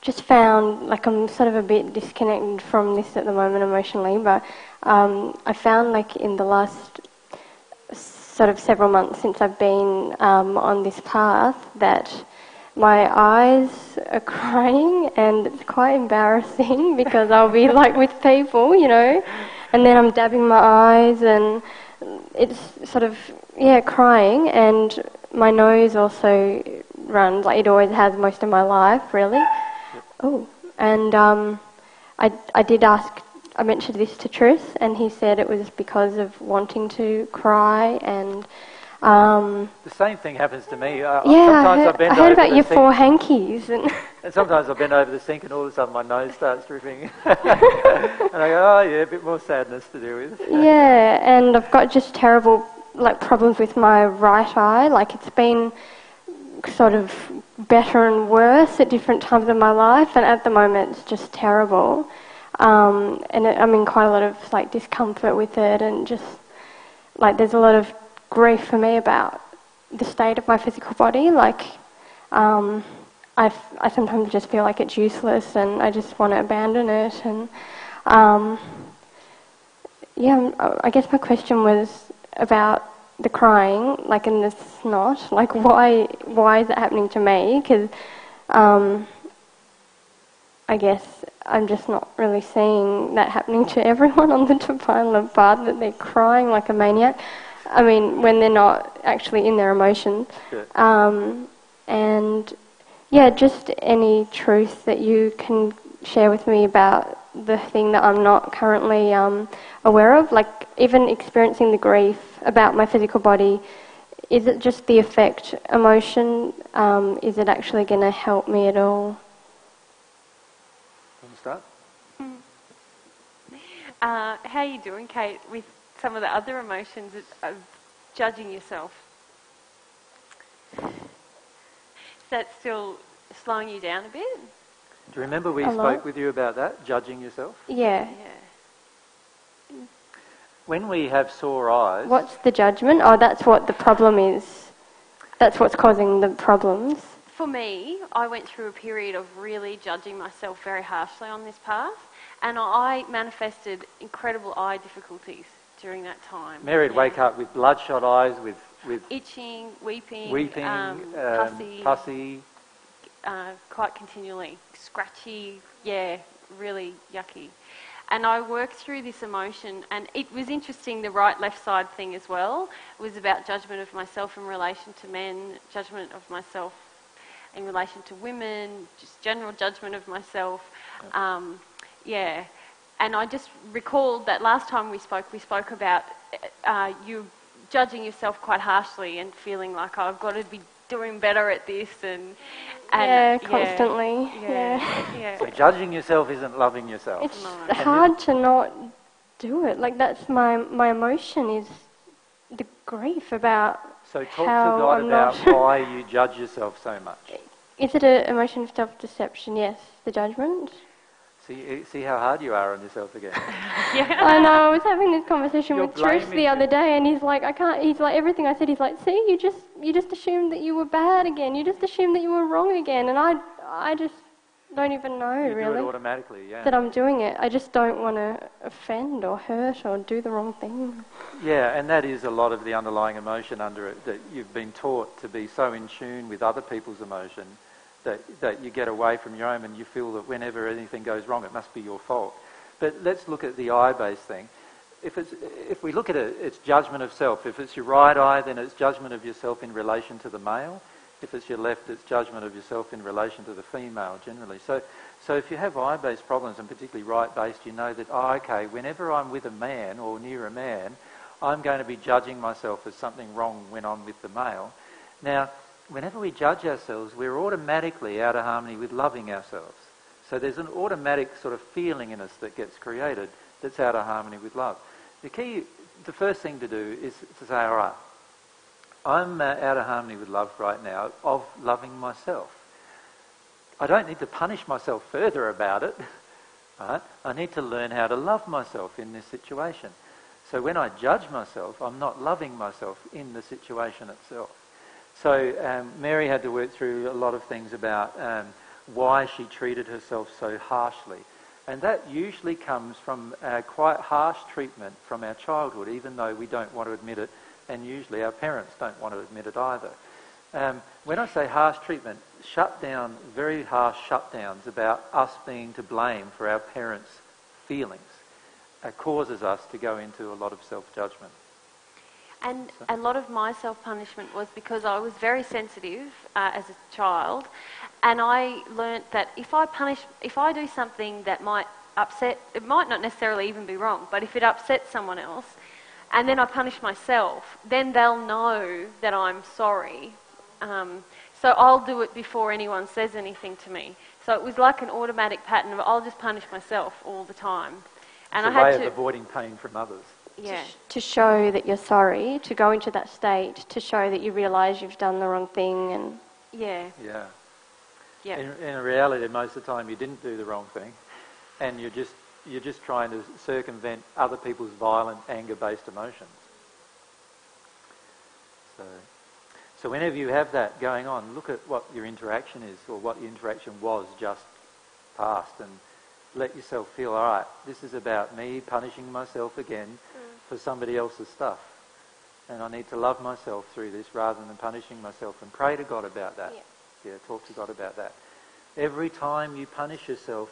just found like I'm sort of a bit disconnected from this at the moment emotionally, but um, I found like in the last sort of several months since I've been um, on this path that my eyes are crying and it's quite embarrassing because I'll be like with people, you know, and then I'm dabbing my eyes and it's sort of, yeah, crying and my nose also runs, like it always has most of my life, really. Oh, and um, I, I did ask, I mentioned this to Tris, and he said it was because of wanting to cry and. Um, The same thing happens to me. Uh, yeah, I sometimes heard, bend I heard about your sink, four hankies, and and sometimes I bend over the sink and all of a sudden my nose starts dripping. and I go, oh yeah, a bit more sadness to deal with. yeah, and I've got just terrible like problems with my right eye. Like it's been sort of better and worse at different times of my life, and at the moment it's just terrible. Um, and it, I'm in quite a lot of like discomfort with it, and just like there's a lot of grief for me about the state of my physical body. Like um, I, I sometimes just feel like it's useless, and I just want to abandon it. And um, yeah, I guess my question was about the crying, like in the snot. Like why why is it happening to me? Because um, I guess I'm just not really seeing that happening to everyone on the Divine Love Path, that they're crying like a maniac. I mean, when they're not actually in their emotions. Yeah. Um, and yeah, just any truth that you can share with me about the thing that I'm not currently um, aware of, like even experiencing the grief about my physical body. Is it just the effect emotion? Um, is it actually going to help me at all? Want to start? Uh, how are you doing, Kate, with some of the other emotions of- of judging yourself? Is that still slowing you down a bit? Do you remember we spoke with you about that, judging yourself? Yeah. Yeah. When we have sore eyes, What's the judgment? Oh, that's what the problem is. That's what's causing the problems. For me, I went through a period of really judging myself very harshly on this path, and I manifested incredible eye difficulties during that time. Mary'd Yeah. wake up with bloodshot eyes, with, with Itching, weeping, weeping, um, um, pussy, pussy. Uh, quite continually, scratchy, yeah, really yucky. And I worked through this emotion, and it was interesting the right left side thing as well. It was about judgment of myself in relation to men, judgment of myself in relation to women, just general judgment of myself. Um, yeah. And I just recalled that last time we spoke, we spoke about uh, you judging yourself quite harshly and feeling like I've got to be doing better at this and, and yeah, constantly. yeah, yeah. yeah. So judging yourself isn't loving yourself. It's No. hard to not do it. Like that's my my emotion is the grief about. So talk how to God I'm about why you judge yourself so much. Is it an emotion of self-deception? Yes, the judgment. See, see how hard you are on yourself again. yeah. I know. I was having this conversation You're with Trish the other day, and he's like, "I can't." He's like, everything I said. He's like, "See, you just you just assumed that you were bad again. You just assumed that you were wrong again." And I I just don't even know you do really it automatically, yeah. that I'm doing it. I just don't want to offend or hurt or do the wrong thing. Yeah, and that is a lot of the underlying emotion under it, that you've been taught to be so in tune with other people's emotion that, that you get away from your own and you feel that whenever anything goes wrong, it must be your fault. But let's look at the eye-based thing. If, it's, if we look at it, it's judgment of self. If it's your right eye, then it's judgment of yourself in relation to the male. If it's your left, it's judgment of yourself in relation to the female generally. So, so if you have eye-based problems, and particularly right-based, you know that, oh, okay, whenever I'm with a man or near a man, I'm going to be judging myself as something wrong when I'm with the male. Now, whenever we judge ourselves, we're automatically out of harmony with loving ourselves. So there's an automatic sort of feeling in us that gets created that's out of harmony with love. The key, the first thing to do is to say, all right, I'm uh, out of harmony with love right now of loving myself. I don't need to punish myself further about it. Right? I need to learn how to love myself in this situation. So when I judge myself, I'm not loving myself in the situation itself. So um, Mary had to work through a lot of things about um, why she treated herself so harshly. And that usually comes from uh, quite harsh treatment from our childhood, even though we don't want to admit it, and usually our parents don't want to admit it either. Um, when I say harsh treatment, shut down, very harsh shutdowns about us being to blame for our parents' feelings uh, causes us to go into a lot of self-judgment. And a lot of my self punishment was because I was very sensitive uh, as a child, and I learnt that if I punish, if I do something that might upset, it might not necessarily even be wrong, but if it upsets someone else, and then I punish myself, then they'll know that I'm sorry. Um, so I'll do it before anyone says anything to me. So it was like an automatic pattern of I'll just punish myself all the time. And it's a I had way to, of avoiding pain from others. Yeah. To, show that you're sorry, to go into that state, to show that you realise you've done the wrong thing, and yeah. Yeah. Yeah. In, in reality, most of the time you didn't do the wrong thing, and you're just you're just trying to circumvent other people's violent, anger-based emotions. So, so whenever you have that going on, look at what your interaction is, or what the interaction was just past, and let yourself feel, all right, this is about me punishing myself again. For somebody else's stuff. And I need to love myself through this rather than punishing myself and pray to God about that. Yeah, yeah talk to God about that. Every time you punish yourself,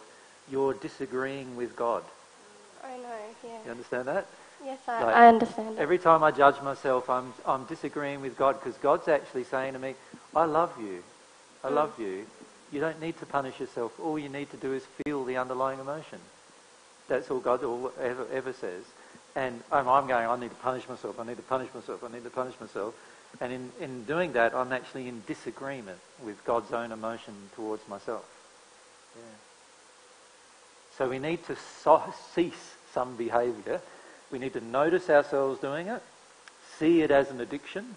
you're disagreeing with God. I know, yeah. You understand that? Yes, I, like, I understand. Every time I judge myself, I'm, I'm disagreeing with God because God's actually saying to me, I love you. I mm. love you. You don't need to punish yourself. All you need to do is feel the underlying emotion. That's all God ever, ever says. And I'm, I'm going, I need to punish myself. I need to punish myself. I need to punish myself. And in, in doing that, I'm actually in disagreement with God's own emotion towards myself. Yeah. So we need to so- cease some behaviour. We need to notice ourselves doing it, see it as an addiction,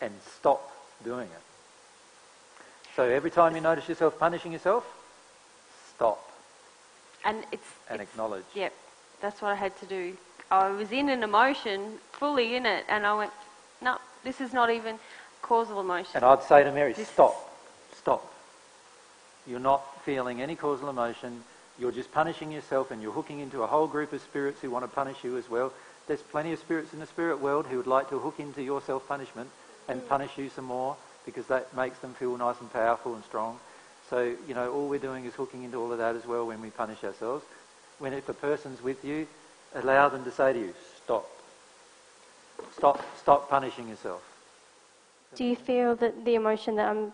and stop doing it. So every time you notice yourself punishing yourself, stop. And it's and it's, acknowledge. Yep, that's what I had to do. I was in an emotion, fully in it, and I went, no, this is not even causal emotion. And I'd say to Mary, this stop, stop. You're not feeling any causal emotion. You're just punishing yourself, and you're hooking into a whole group of spirits who want to punish you as well. There's plenty of spirits in the spirit world who would like to hook into your self punishment and mm. punish you some more because that makes them feel nice and powerful and strong. So, you know, all we're doing is hooking into all of that as well when we punish ourselves. When if a person's with you, allow them to say to you, stop. Stop, stop punishing yourself. Do you feel that the emotion that I'm,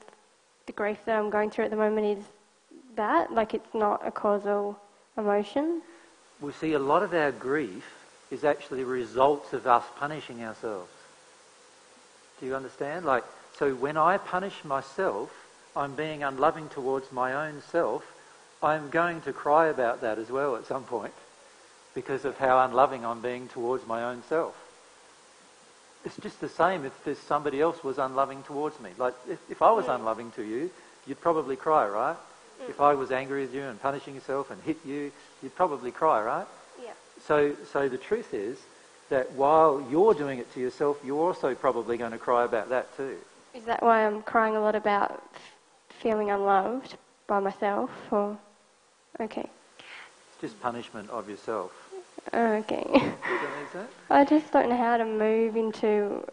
the grief that I'm going through at the moment is that? Like it's not a causal emotion? We see a lot of our grief is actually results of us punishing ourselves. Do you understand? Like, so when I punish myself, I'm being unloving towards my own self. I'm going to cry about that as well at some point because of how unloving I'm being towards my own self. It's just the same if there's somebody else was unloving towards me. Like if, if I was unloving to you, you'd probably cry, right? Mm. If I was angry with you and punishing yourself and hit you, you'd probably cry, right? Yeah. So, so the truth is that while you're doing it to yourself, you're also probably going to cry about that too. Is that why I'm crying a lot about feeling unloved by myself? Or okay. It's just punishment of yourself. Okay. I just don't know how to move into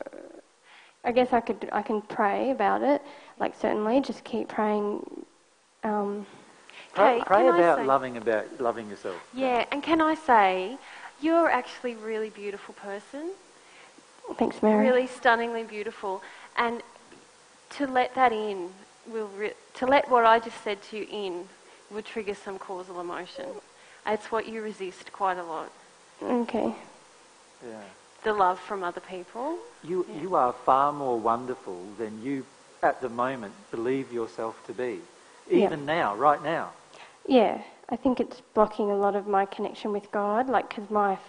I guess I could I can pray about it. Like certainly, just keep praying. Um, Pray, Kate, pray about say- loving about loving yourself. Yeah, and can I say, you're actually a really beautiful person, thanks, Mary. really stunningly beautiful, and to let that in will re- to let what I just said to you in would trigger some causal emotion. It's what you resist quite a lot. Okay. Yeah. The love from other people. You, you are far more wonderful than you, at the moment, believe yourself to be. Yeah. Even now, right now. Yeah, I think it's blocking a lot of my connection with God, like because my f-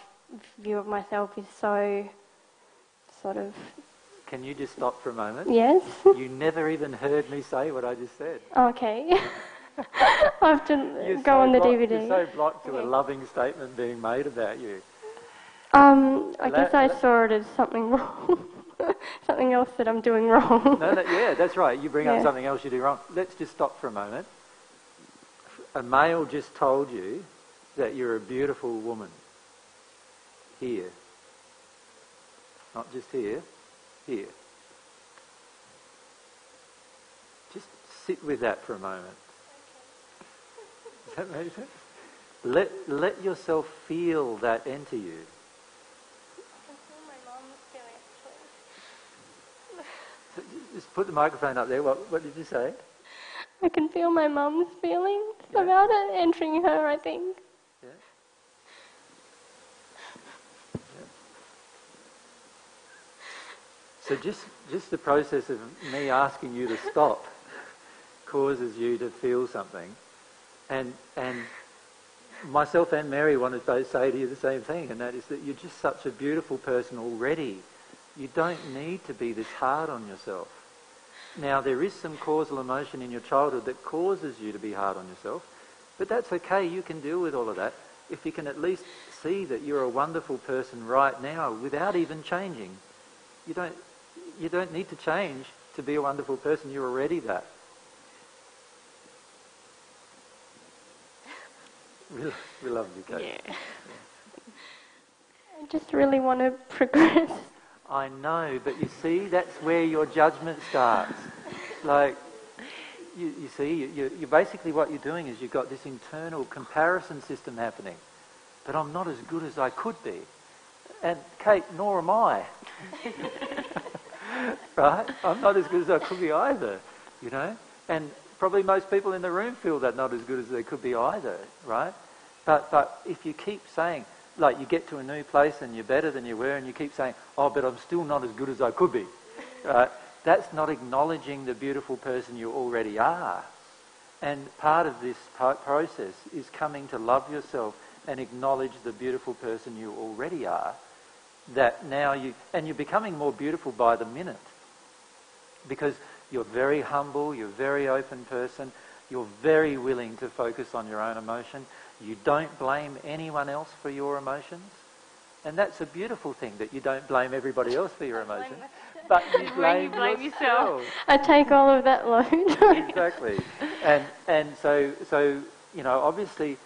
view of myself is so sort of Can you just stop for a moment? yes. You never even heard me say what I just said. okay. I have to You're go so on the blocked- DVD. You're so blocked to a loving statement being made about you. Um, I La- guess I saw it as something wrong, something else that I'm doing wrong. No, no, yeah, that's right. You bring up something else you do wrong. Let's just stop for a moment. A male just told you that you're a beautiful woman. Here. Not just here, here. Just sit with that for a moment. Does that make sense? Let, let yourself feel that enter you. Just put the microphone up there. What, what did you say? I can feel my mum's feelings Yeah. about it entering her. I think. Yeah. So just just the process of me asking you to stop causes you to feel something, and and myself and Mary want to both say to you the same thing, and that is that you're just such a beautiful person already. You don't need to be this hard on yourself. Now there is some causal emotion in your childhood that causes you to be hard on yourself, but that's okay. You can deal with all of that if you can at least see that you're a wonderful person right now without even changing. You don't, you don't need to change to be a wonderful person. You're already that. We, we love you, Kate. Yeah. I just really want to progress. I know, but you see, that's where your judgment starts. Like, you, you see, you, you, you basically what you're doing is you've got this internal comparison system happening. But I'm not as good as I could be. And Kate, nor am I. right? I'm not as good as I could be either, you know? And probably most people in the room feel that not as good as they could be either, right? But, but if you keep saying, like you get to a new place and you're better than you were and you keep saying, oh, but I'm still not as good as I could be, right? That's not acknowledging the beautiful person you already are. And part of this process is coming to love yourself and acknowledge the beautiful person you already are. That now you, and you're becoming more beautiful by the minute because you're very humble, you're a very open person, you're very willing to focus on your own emotion. You don't blame anyone else for your emotions. And that's a beautiful thing that you don't blame everybody else for your emotions, but you blame, blame yourself. I take all of that load. exactly. And and so so you know obviously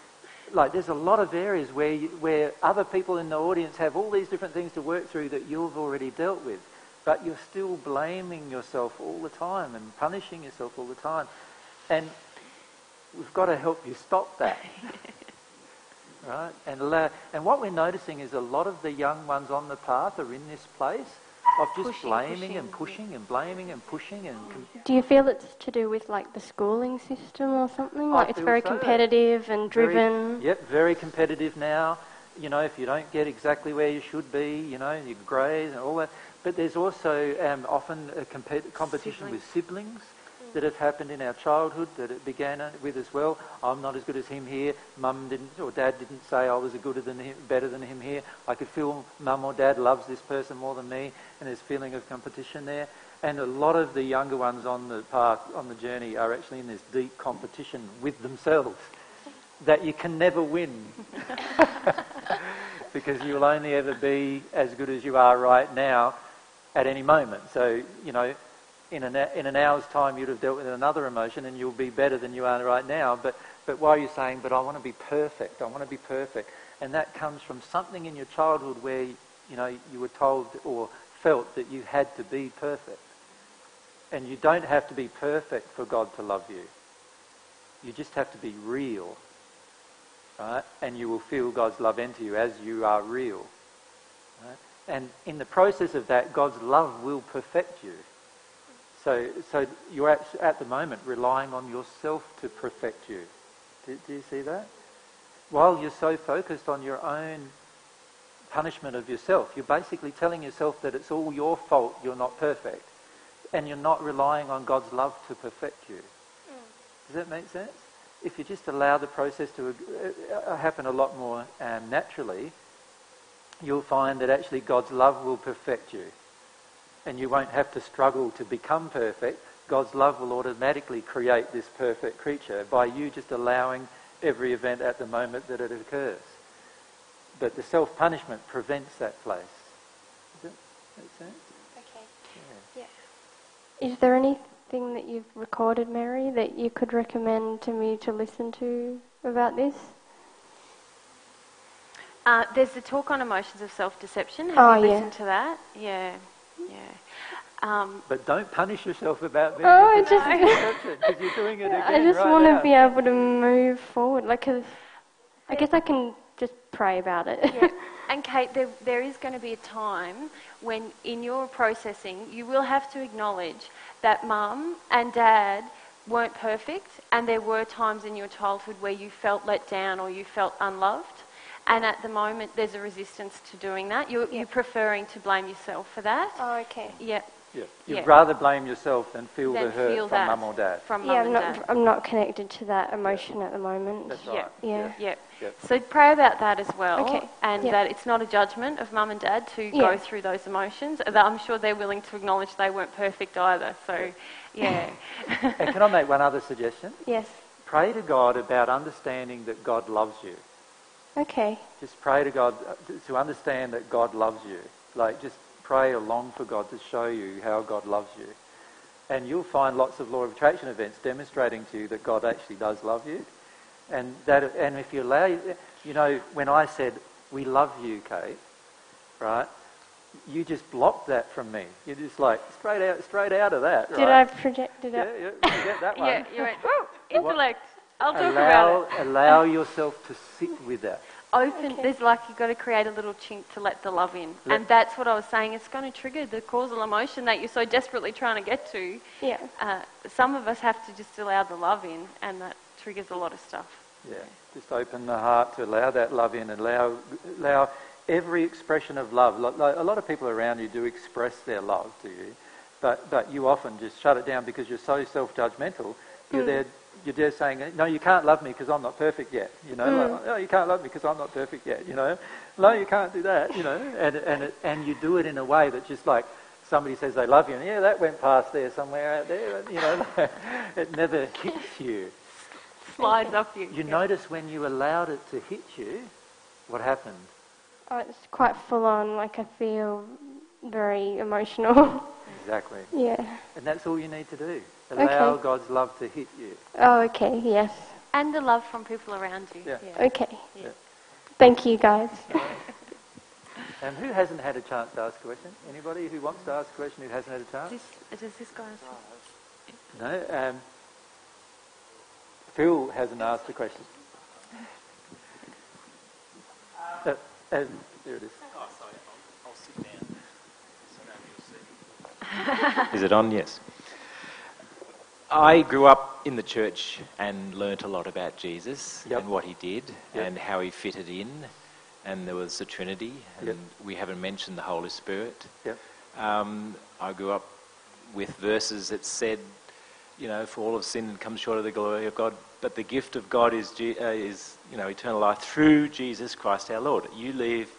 like there's a lot of areas where you, where other people in the audience have all these different things to work through that you've already dealt with, but you're still blaming yourself all the time and punishing yourself all the time, and we've got to help you stop that. Right? And, allow, and what we're noticing is a lot of the young ones on the path are in this place of just Pushing, blaming and pushing, pushing and blaming and pushing and com- Do you feel it's to do with like the schooling system or something? I Like it's feel very so. competitive and Very- driven. yep, very competitive now. You know, if you don't get exactly where you should be, you know, you grade and all that. But there's also um, often a compet- competition with siblings that have happened in our childhood that it began with as well. I'm not as good as him here. Mum didn't or dad didn't say I was a gooder than him, better than him here. I could feel mum or dad loves this person more than me, and there's feeling of competition there. And a lot of the younger ones on the path, on the journey, are actually in this deep competition with themselves that you can never win because you'll only ever be as good as you are right now at any moment. So, you know, in an, in an hour's time you'd have dealt with another emotion and you'll be better than you are right now. But, but why are you saying, but I want to be perfect, I want to be perfect? And that comes from something in your childhood where, you know, you were told or felt that you had to be perfect. And you don't have to be perfect for God to love you. You just have to be real. Right? And you will feel God's love enter you as you are real. Right? And in the process of that, God's love will perfect you. So, so you're at, at the moment relying on yourself to perfect you. Do, do you see that? While you're so focused on your own punishment of yourself, you're basically telling yourself that it's all your fault you're not perfect. And you're not relying on God's love to perfect you. Does that make sense? If you just allow the process to uh, uh, happen a lot more um, naturally, you'll find that actually God's love will perfect you. And you won't have to struggle to become perfect. God's love will automatically create this perfect creature by you just allowing every event at the moment that it occurs. But the self-punishment prevents that place. Does that make sense? Okay. Yeah. Is there anything that you've recorded, Mary, that you could recommend to me to listen to about this? Uh, there's the talk on emotions of self-deception. Have Oh, you yeah. listened to that? Yeah, yeah. Um, But don't punish yourself about being Oh, a I just- because you're doing it again I just right want to be able to move forward. Like, 'cause I guess I can just pray about it. yeah. And Kate, there, there is going to be a time when, in your processing, you will have to acknowledge that mum and dad weren't perfect, and there were times in your childhood where you felt let down or you felt unloved. And at the moment, there's a resistance to doing that. You're, you're preferring to blame yourself for that. oh, okay. Yeah, Yeah. You'd Yeah. rather blame yourself than feel then the hurt feel from that mum or dad. from Yeah, mum I'm and not. dad. I'm not connected to that emotion at the moment. That's Yeah. right. Yeah. Yep. Yep. So pray about that as well, Okay. and Yep. that it's not a judgment of mum and dad to Yeah. go through those emotions. That I'm sure they're willing to acknowledge they weren't perfect either. So, yeah. And can I make one other suggestion? Yes. Pray to God about understanding that God loves you. Okay. Just pray to God uh, to- to understand that God loves you. Like, just pray along for God to show you how God loves you. And you'll find lots of law of attraction events demonstrating to you that God actually does love you. And that, and if you allow, you know, when I said, we love you, Kate, right? You just blocked that from me. You're just like, straight out, straight out of that, Did I project it Yeah, up? yeah, forget that one. yeah, you went, woo, intellect. I'll talk about allow, it. allow yourself to sit with that. Open, Okay. there's like you've got to create a little chink to let the love in. Let- And that's what I was saying. It's going to trigger the causal emotion that you're so desperately trying to get to. Yeah. Uh, some of us have to just allow the love in, and that triggers a lot of stuff. Yeah, just open the heart to allow that love in and allow, allow every expression of love. Lo- lo- A lot of people around you do express their love to you, but, but you often just shut it down because you're so self-judgmental. You're there, you're there saying, no, you can't love me because I'm not perfect yet. You know, like, mm. no, you can't love me because I'm not perfect yet. You know, no, you can't do that. You know, and and it, and you do it in a way that just like somebody says they love you, and yeah, that went past there somewhere out there. You know, it never hits you. Slides off you. You Yeah. notice when you allowed it to hit you, what happened? Oh, it's quite full on. Like I feel very emotional. Exactly. yeah. And that's all you need to do. Allow Okay. God's love to hit you. Oh, okay. Yes. And the love from people around you. Yeah. Okay. Yeah. Thank you, guys. And who hasn't had a chance to ask a question? Anybody who wants to ask a question who hasn't had a chance? This, does this guy? No? Um, Phil hasn't asked a question. Uh, uh, there it is. Oh, sorry, I'll, I'll sit down so nobody will see. Is it on? Yes. I grew up in the church and learnt a lot about Jesus Yep. and what he did Yep. and how he fitted in. And there was the Trinity, and Yep. we haven't mentioned the Holy Spirit. Yep. Um, I grew up with verses that said, you know, for all of sin comes short of the glory of God, but the gift of God is, uh, is you know, eternal life through Jesus Christ our Lord. You leave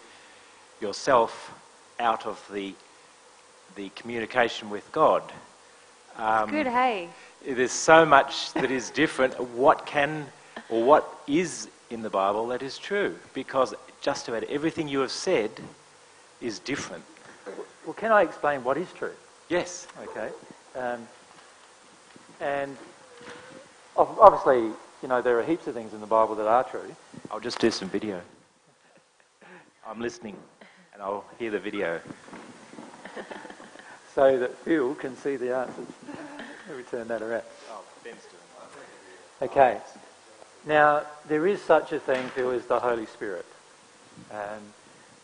yourself out of the, the communication with God. Um, Good, hey. There's so much that is different. What can or what is in the Bible that is true? Because just about everything you have said is different. Well, can I explain what is true? Yes. Okay. Um, and obviously, you know, there are heaps of things in the Bible that are true. I'll just do some video. I'm listening and I'll hear the video. so that Phil can see the answers. Let me turn that around. Oh, Okay. Now, there is such a thing, Phil, as the Holy Spirit. Um,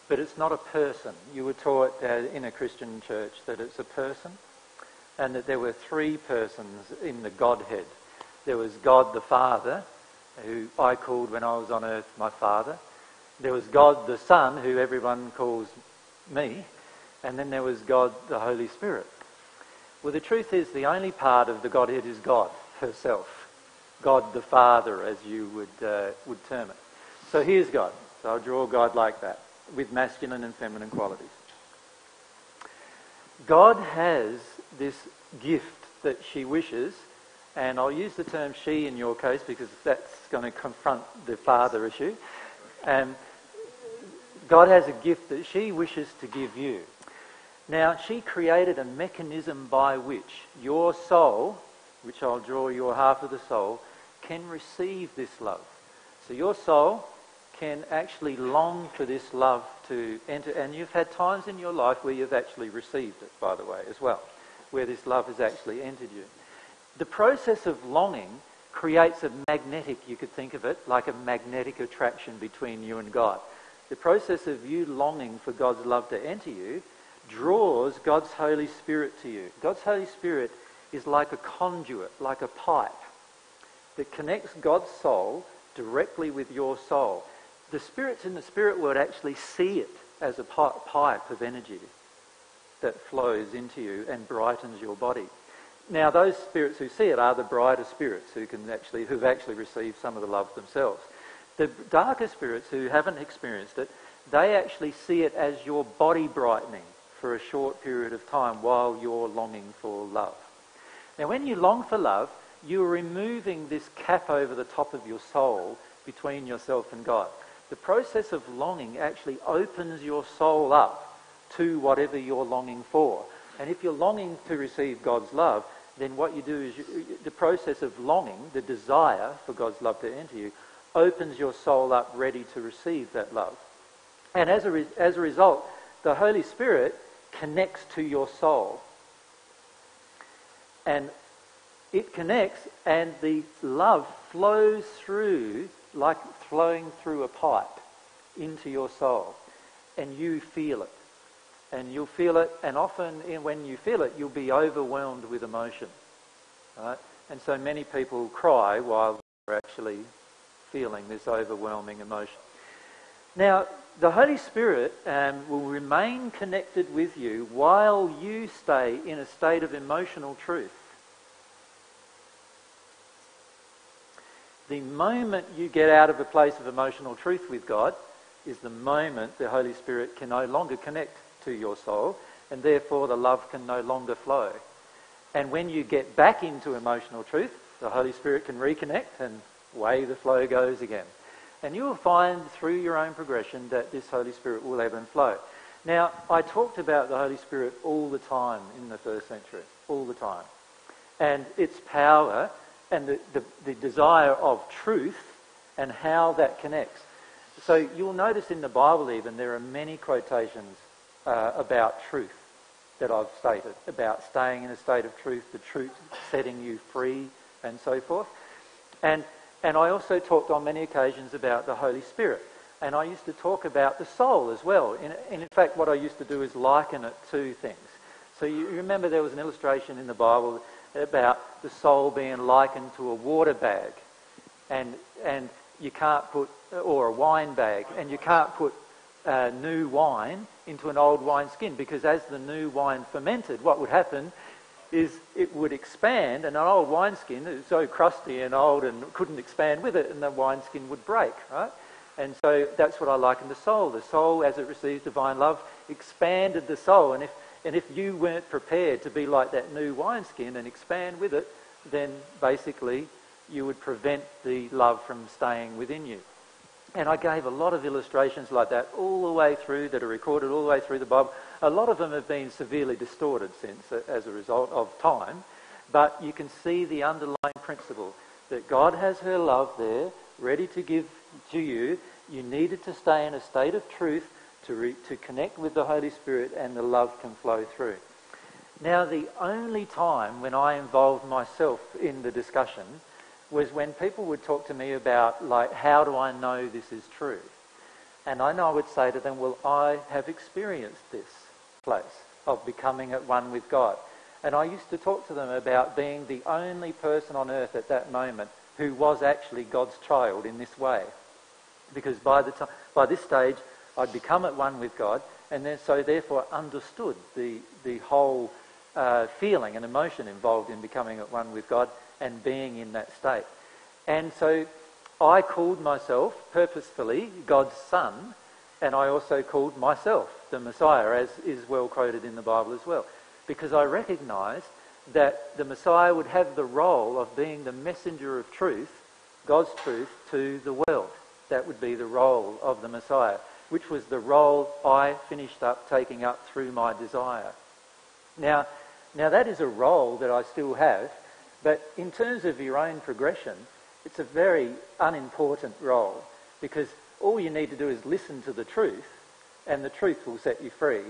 but it's not a person. You were taught uh, in a Christian church that it's a person and that there were three persons in the Godhead. There was God the Father, who I called when I was on earth my Father. There was God the Son, who everyone calls me. And then there was God the Holy Spirit. Well, the truth is, the only part of the Godhead is God herself. God the Father, as you would, uh, would term it. So here's God. So I'll draw God like that, with masculine and feminine qualities. God has this gift that she wishes, and I'll use the term she in your case because that's going to confront the father issue. And God has a gift that she wishes to give you. Now, she created a mechanism by which your soul, which I'll draw your half of the soul, can receive this love. So your soul can actually long for this love to enter. And you've had times in your life where you've actually received it, by the way, as well, where this love has actually entered you. The process of longing creates a magnetic, you could think of it, like a magnetic attraction between you and God. The process of you longing for God's love to enter you draws God's Holy Spirit to you. God's Holy Spirit is like a conduit, like a pipe that connects God's soul directly with your soul. The spirits in the spirit world actually see it as a pipe of energy that flows into you and brightens your body. Now, those spirits who see it are the brighter spirits who can actually, who've actually received some of the love themselves. The darker spirits who haven't experienced it, they actually see it as your body brightening for a short period of time while you're longing for love. Now, when you long for love, you're removing this cap over the top of your soul between yourself and God. The process of longing actually opens your soul up to whatever you're longing for. And if you're longing to receive God's love, then what you do is you, the process of longing, the desire for God's love to enter you, opens your soul up ready to receive that love. And as a, re- as a result, the Holy Spirit connects to your soul. And it connects, and the love flows through like flowing through a pipe into your soul. And you feel it. And you'll feel it, and often when you feel it, you'll be overwhelmed with emotion. Right? And so many people cry while they're actually feeling this overwhelming emotion. Now, the Holy Spirit um, will remain connected with you while you stay in a state of emotional truth. The moment you get out of a place of emotional truth with God is the moment the Holy Spirit can no longer connect to your soul, and therefore the love can no longer flow. And when you get back into emotional truth, the Holy Spirit can reconnect and away the flow goes again. And you will find through your own progression that this Holy Spirit will ebb and flow. Now, I talked about the Holy Spirit all the time in the first century, all the time. And its power and the, the, the desire of truth and how that connects. So you'll notice in the Bible even there are many quotations uh, about truth that I've stated, about staying in a state of truth, the truth setting you free and so forth. And, and I also talked on many occasions about the Holy Spirit. And I used to talk about the soul as well. And, in fact, what I used to do is liken it to things. So you remember there was an illustration in the Bible about the soul being likened to a water bag, and and you can't put or a wine bag, and you can't put uh, new wine into an old wine skin because as the new wine fermented, what would happen is it would expand, and an old wineskin is so crusty and old and couldn't expand with it, and the wineskin would break, right? And so that's what I liken the soul. The soul, as it receives divine love, expanded the soul. And if and if you weren't prepared to be like that new wineskin and expand with it, then basically you would prevent the love from staying within you. And I gave a lot of illustrations like that all the way through that are recorded all the way through the Bible. A lot of them have been severely distorted since uh, as a result of time, but you can see the underlying principle that God has her love there ready to give to you. You needed to stay in a state of truth to, re- to connect with the Holy Spirit and the love can flow through. Now, the only time when I involved myself in the discussion was when people would talk to me about, like, how do I know this is true? And I know I would say to them, well, I have experienced this place of becoming at one with God. And I used to talk to them about being the only person on earth at that moment who was actually God's child in this way. Because by, the time, by this stage, I'd become at one with God, and then, so therefore understood the, the whole uh, feeling and emotion involved in becoming at one with God and being in that state. And so I called myself purposefully God's son, and I also called myself the Messiah, as is well quoted in the Bible as well, because I recognized that the Messiah would have the role of being the messenger of truth, God's truth, to the world. That would be the role of the Messiah, which was the role I finished up taking up through my desire. Now, now, that is a role that I still have, but in terms of your own progression, it's a very unimportant role because all you need to do is listen to the truth, and the truth will set you free.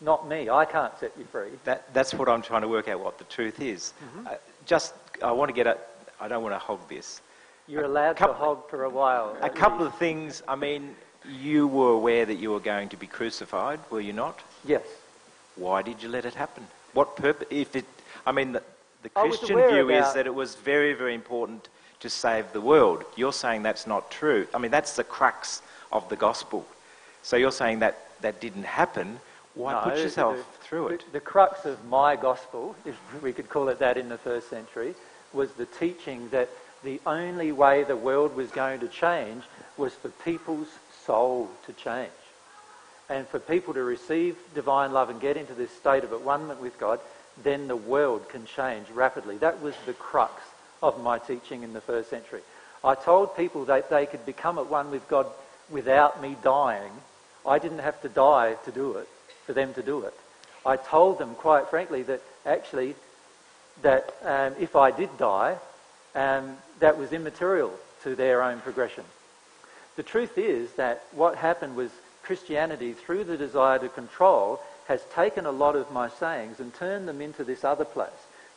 Not me. I can't set you free. That, that's what I'm trying to work out what the truth is. Mm-hmm. Uh, just, I want to get at, I don't want to hog this. You're allowed couple- to hog for a while. A couple of things, I mean, you were aware that you were going to be crucified, were you not? Yes. Why did you let it happen? What purpose? If it, I mean, the, the Christian view is that it was very, very important to save the world. You're saying that's not true. I mean, that's the crux of the gospel. So you're saying that that didn't happen. Why No, put yourself the- through it? The, the crux of my gospel, if we could call it that in the first century, was the teaching that the only way the world was going to change was for people's soul to change. And for people to receive divine love and get into this state of at one with God, then the world can change rapidly. That was the crux of my teaching in the first century. I told people that they could become at one with God without me dying. I didn't have to die to do it, for them to do it. I told them, quite frankly, that actually, that um, if I did die, um, that was immaterial to their own progression. The truth is that what happened was Christianity, through the desire to control, has taken a lot of my sayings and turned them into this other place,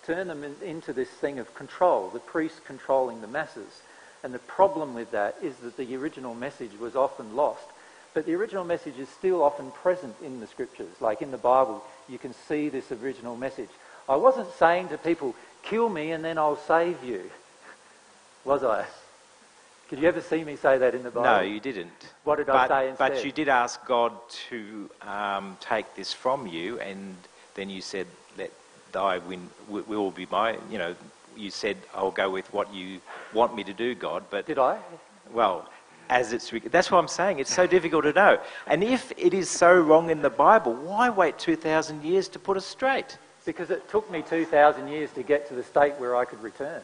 turned them in, into this thing of control, the priest controlling the masses. And the problem with that is that the original message was often lost. But the original message is still often present in the scriptures. Like in the Bible, you can see this original message. I wasn't saying to people, kill me and then I'll save you. Was I? Could you ever see me say that in the Bible? No, you didn't. What did I but, say instead? But you did ask God to um, take this from you, and then you said, "Let thy win will be my." You know, you said, "I'll go with what you want me to do, God." But Did I? well, as it's that's what I'm saying. It's so difficult to know. And if it is so wrong in the Bible, why wait two thousand years to put us straight? Because it took me 2,000 years to get to the state where I could return.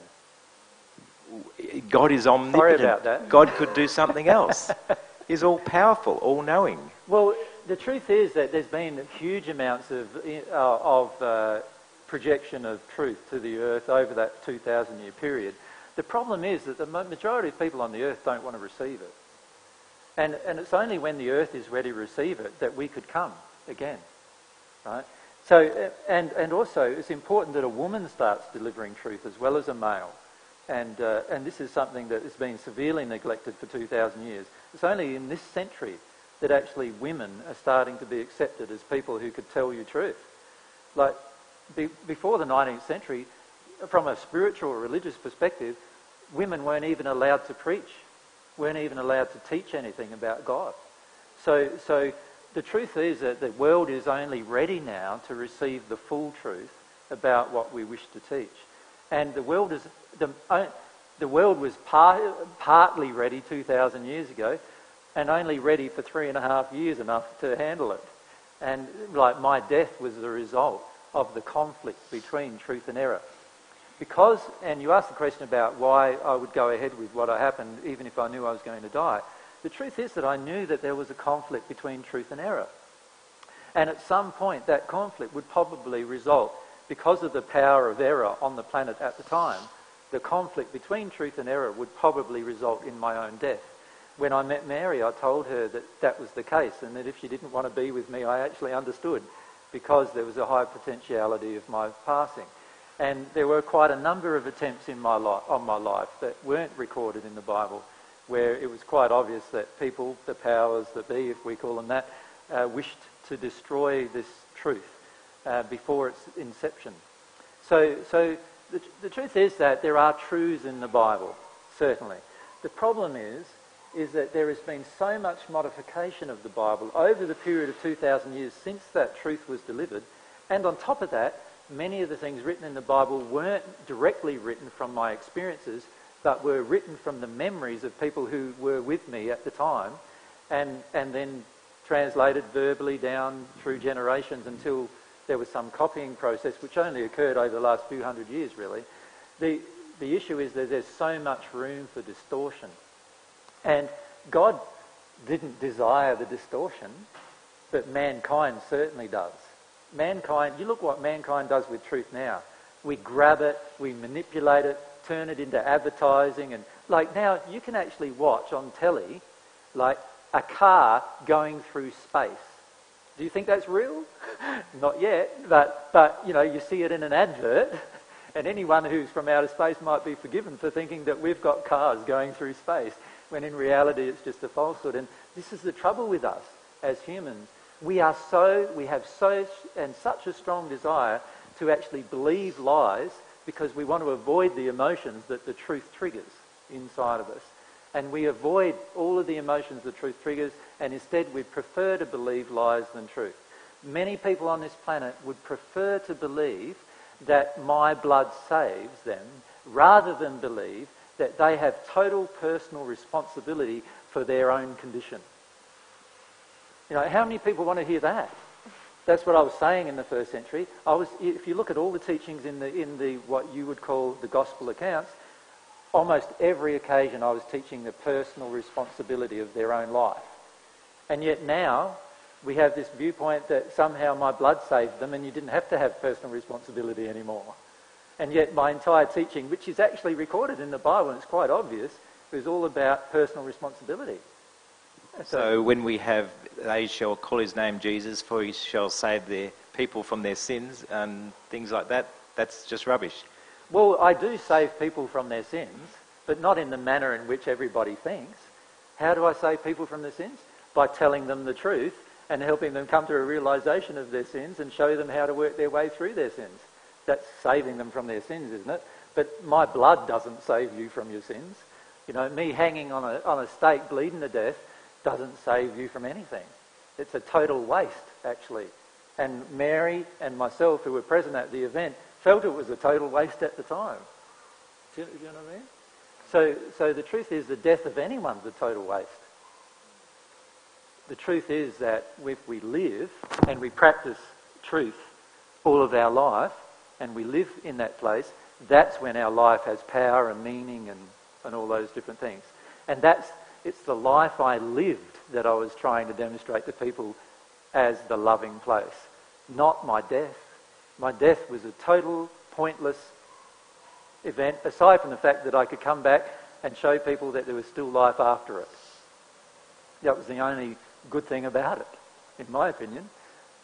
God is omnipotent. about that. God could do something else. He's all powerful, all knowing. Well, the truth is that there's been huge amounts of, uh, of uh, projection of truth to the earth over that 2,000 year period. The problem is that the majority of people on the earth don't want to receive it. And, and it's only when the earth is ready to receive it that we could come again. Right? So, and, and also, it's important that a woman starts delivering truth as well as a male. And, uh, and this is something that has been severely neglected for 2,000 years. It's only in this century that actually women are starting to be accepted as people who could tell you truth. Like, be, before the 19th century, from a spiritual or religious perspective, women weren't even allowed to preach, weren't even allowed to teach anything about God. So, so the truth is that the world is only ready now to receive the full truth about what we wish to teach. And the world is the, uh, the world was par- partly ready 2,000 years ago, and only ready for three and a half years enough to handle it. And like my death was the result of the conflict between truth and error. Because, and you asked the question about why I would go ahead with what I happened even if I knew I was going to die. The truth is that I knew that there was a conflict between truth and error. And at some point, that conflict would probably result, because of the power of error on the planet at the time, the conflict between truth and error would probably result in my own death. When I met Mary, I told her that that was the case and that if she didn't want to be with me, I actually understood because there was a high potentiality of my passing. And there were quite a number of attempts in my li- on my life that weren't recorded in the Bible, where it was quite obvious that people, the powers that be, if we call them that, uh, wished to destroy this truth uh, before its inception. So, so the, the truth is that there are truths in the Bible, certainly. The problem is, is that there has been so much modification of the Bible over the period of 2,000 years since that truth was delivered. And on top of that, many of the things written in the Bible weren't directly written from my experiences, but were written from the memories of people who were with me at the time, and, and then translated verbally down through generations until there was some copying process, which only occurred over the last few hundred years, really. The, the issue is that there's so much room for distortion. And God didn't desire the distortion, but mankind certainly does. Mankind, you look what mankind does with truth now. We grab it, we manipulate it, turn it into advertising, and like now you can actually watch on telly, like a car going through space. Do you think that's real? Not yet, but, but you know, you see it in an advert, and anyone who's from outer space might be forgiven for thinking that we've got cars going through space when in reality it's just a falsehood. And this is the trouble with us as humans. We are so, we have so and such a strong desire to actually believe lies because we want to avoid the emotions that the truth triggers inside of us. And we avoid all of the emotions the truth triggers, and instead we prefer to believe lies than truth. Many people on this planet would prefer to believe that my blood saves them rather than believe that they have total personal responsibility for their own condition. You know, how many people want to hear that? That's what I was saying in the first century. I was, if you look at all the teachings in the, in the what you would call the gospel accounts, almost every occasion I was teaching the personal responsibility of their own life. And yet now we have this viewpoint that somehow my blood saved them and you didn't have to have personal responsibility anymore. And yet my entire teaching, which is actually recorded in the Bible and it's quite obvious, is all about personal responsibility. So, so when we have, they shall call his name Jesus, for he shall save their people from their sins and things like that, that's just rubbish. Well, I do save people from their sins, but not in the manner in which everybody thinks. How do I save people from their sins? By telling them the truth and helping them come to a realization of their sins and show them how to work their way through their sins. That's saving them from their sins, isn't it? But my blood doesn't save you from your sins. You know, me hanging on a, on a stake bleeding to death doesn't save you from anything. It's a total waste, actually. And Mary and myself, who were present at the event, felt it was a total waste at the time. Do you, do you know what I mean? So, so the truth is the death of anyone's a total waste. The truth is that if we live and we practice truth all of our life, and we live in that place, that's when our life has power and meaning and, and all those different things. And that's, it's the life I lived that I was trying to demonstrate to people as the loving place, not my death. My death was a total pointless event, aside from the fact that I could come back and show people that there was still life after it. That was the only good thing about it, in my opinion.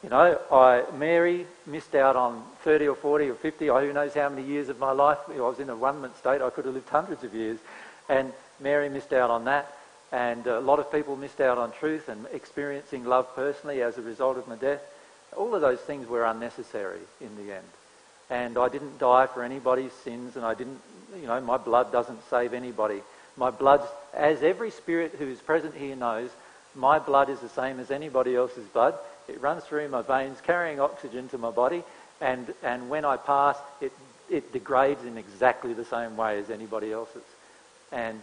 You know, I, Mary missed out on 30 or 40 or 50, or who knows how many years of my life. I was in a one-month state. I could have lived hundreds of years. And Mary missed out on that. And a lot of people missed out on truth and experiencing love personally as a result of my death. All of those things were unnecessary in the end. And I didn't die for anybody's sins, and I didn't, you know, my blood doesn't save anybody. My blood, as every spirit who is present here knows, my blood is the same as anybody else's blood. It runs through my veins, carrying oxygen to my body, and, and when I pass, it, it degrades in exactly the same way as anybody else's. And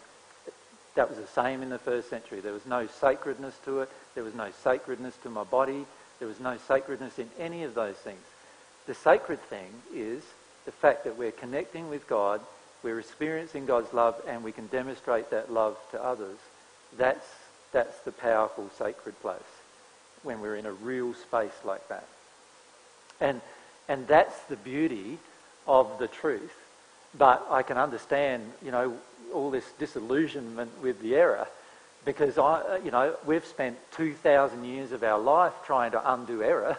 that was the same in the first century. There was no sacredness to it. There was no sacredness to my body. There was no sacredness in any of those things. The sacred thing is the fact that we're connecting with God, we're experiencing God's love, and we can demonstrate that love to others. That's, that's the powerful sacred place when we're in a real space like that. And, and that's the beauty of the truth. But I can understand, you know, all this disillusionment with the error because, I, uh, you know, we've spent 2,000 years of our life trying to undo error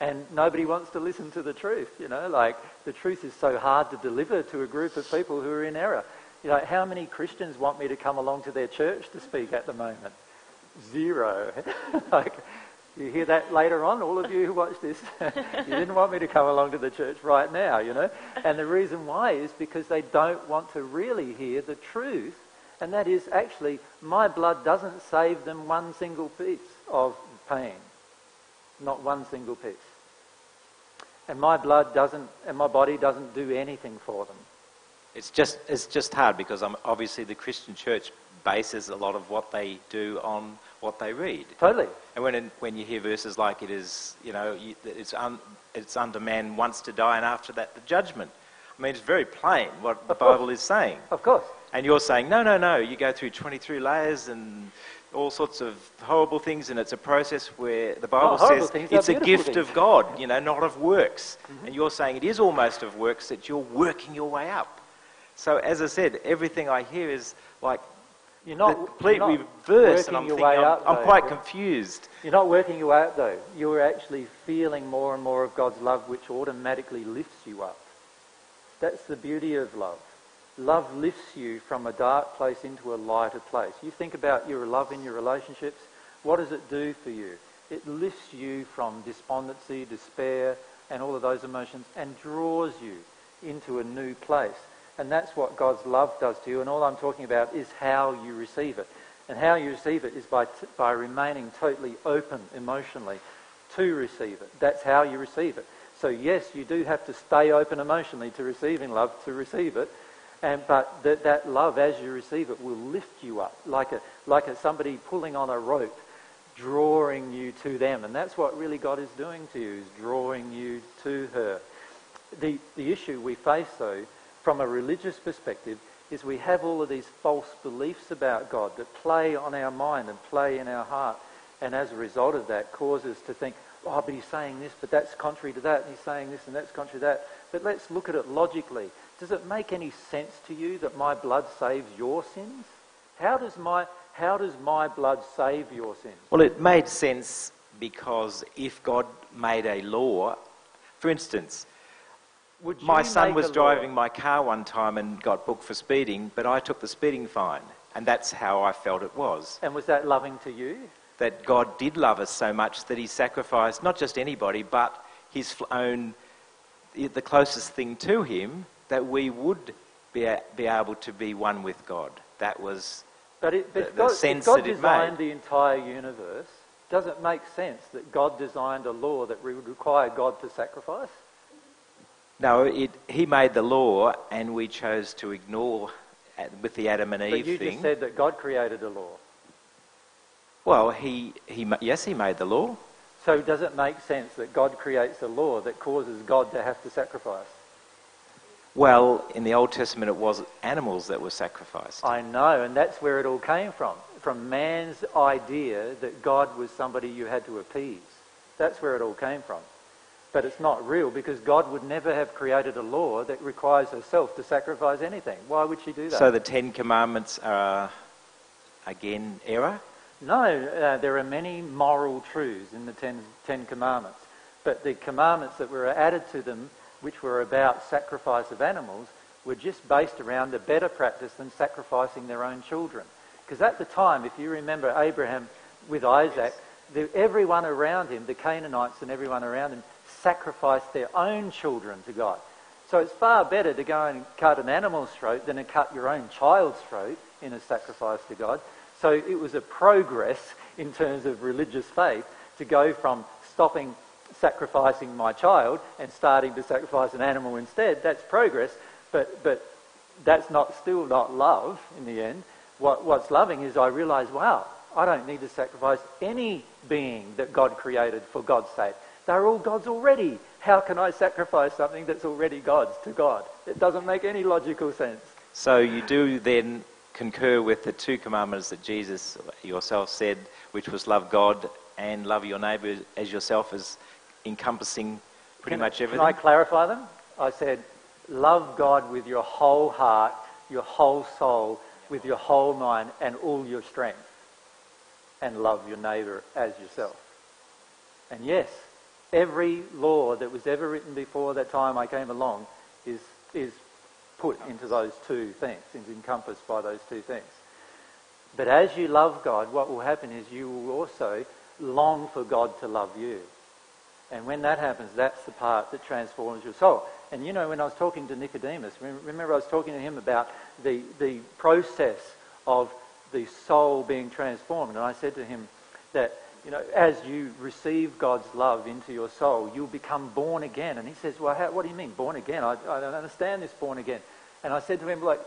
And nobody wants to listen to the truth, you know, like the truth is so hard to deliver to a group of people who are in error. You know, how many Christians want me to come along to their church to speak at the moment? Zero. like, you hear that later on, all of you who watch this. you didn't want me to come along to the church right now, you know. And the reason why is because they don't want to really hear the truth. And that is actually, my blood doesn't save them one single piece of pain. Not one single piece. And my blood doesn't, and my body doesn't do anything for them. It's just, it's just hard because I'm, obviously the Christian church bases a lot of what they do on what they read. Totally. And when, when you hear verses like it is, you know, it's, un, it's under man once to die and after that the judgment. I mean, it's very plain what the Of course. Bible is saying. Of course. And you're saying, no, no, no, you go through 23 layers and all sorts of horrible things, and it's a process where the Bible Oh, says things it's a gift things. of God, you know, not of works. Mm-hmm. And you're saying it is almost of works that you're working your way up. So, as I said, everything I hear is like You're not, completely not and I'm your thinking, way I'm, up, I'm quite confused. You're not working your way out though. You're actually feeling more and more of God's love, which automatically lifts you up. That's the beauty of love. Love lifts you from a dark place into a lighter place. You think about your love in your relationships. What does it do for you? It lifts you from despondency, despair, and all of those emotions and draws you into a new place. And that's what God's love does to you. And all I'm talking about is how you receive it. And how you receive it is by, t- by remaining totally open emotionally to receive it. That's how you receive it. So yes, you do have to stay open emotionally to receiving love to receive it. And, but that, that love, as you receive it, will lift you up like a, like a, somebody pulling on a rope, drawing you to them. And that's what really God is doing to you, is drawing you to her. The, the issue we face, though, from a religious perspective, is we have all of these false beliefs about God that play on our mind and play in our heart. And as a result of that, cause us to think, oh, but he's saying this, but that's contrary to that, and he's saying this, and that's contrary to that. But let's look at it logically. Does it make any sense to you that my blood saves your sins? How does my, how does my blood save your sins? Well, it made sense because if God made a law, for instance, my son was driving my car one time and got booked for speeding, but I took the speeding fine. And that's how I felt it was. And was that loving to you? That God did love us so much that he sacrificed not just anybody, but his own, the closest thing to him, that we would be, be able to be one with God. That was, But, it, but The- God, sense God that it designed made. the entire universe, does it make sense that God designed a law that would require God to sacrifice? No, it, he made the law and we chose to ignore uh, with the Adam and Eve thing. But you thing. just said that God created a law. Well, he, he, yes, he made the law. So does it make sense that God creates a law that causes God to have to sacrifice? Well, in the Old Testament, it was animals that were sacrificed. I know, and that's where it all came from. From man's idea that God was somebody you had to appease. That's where it all came from. But it's not real because God would never have created a law that requires herself to sacrifice anything. Why would she do that? So the Ten Commandments are, again, error? No, uh, there are many moral truths in the Ten, Ten Commandments, but the commandments that were added to them, which were about sacrifice of animals, were just based around a better practice than sacrificing their own children. Because at the time, if you remember Abraham with Isaac, the, everyone around him, the Canaanites and everyone around him, sacrificed their own children to God. So it's far better to go and cut an animal's throat than to cut your own child's throat in a sacrifice to God. So it was a progress in terms of religious faith to go from stopping sacrificing my child and starting to sacrifice an animal instead. That's progress, but, but that's not still not love in the end. What, what's loving is I realise, wow, I don't need to sacrifice any being that God created for God's sake. They're all God's already. How can I sacrifice something that's already God's to God? It doesn't make any logical sense. So you do then concur with the two commandments that Jesus yourself said, which was love God and love your neighbour as yourself, as encompassing pretty Can- much Can everything? I clarify them? I said, love God with your whole heart, your whole soul, with your whole mind and all your strength. And love your neighbour as yourself. And yes, Every law that was ever written before that time I came along is, is put into those two things, is encompassed by those two things. But as you love God, what will happen is you will also long for God to love you. And when that happens, that's the part that transforms your soul. And you know, when I was talking to Nicodemus, remember I was talking to him about the, the process of the soul being transformed. And I said to him that, you know, as you receive God's love into your soul, you'll become born again. And he says, well, how, what do you mean, born again? I, I don't understand this born again. And I said to him, like,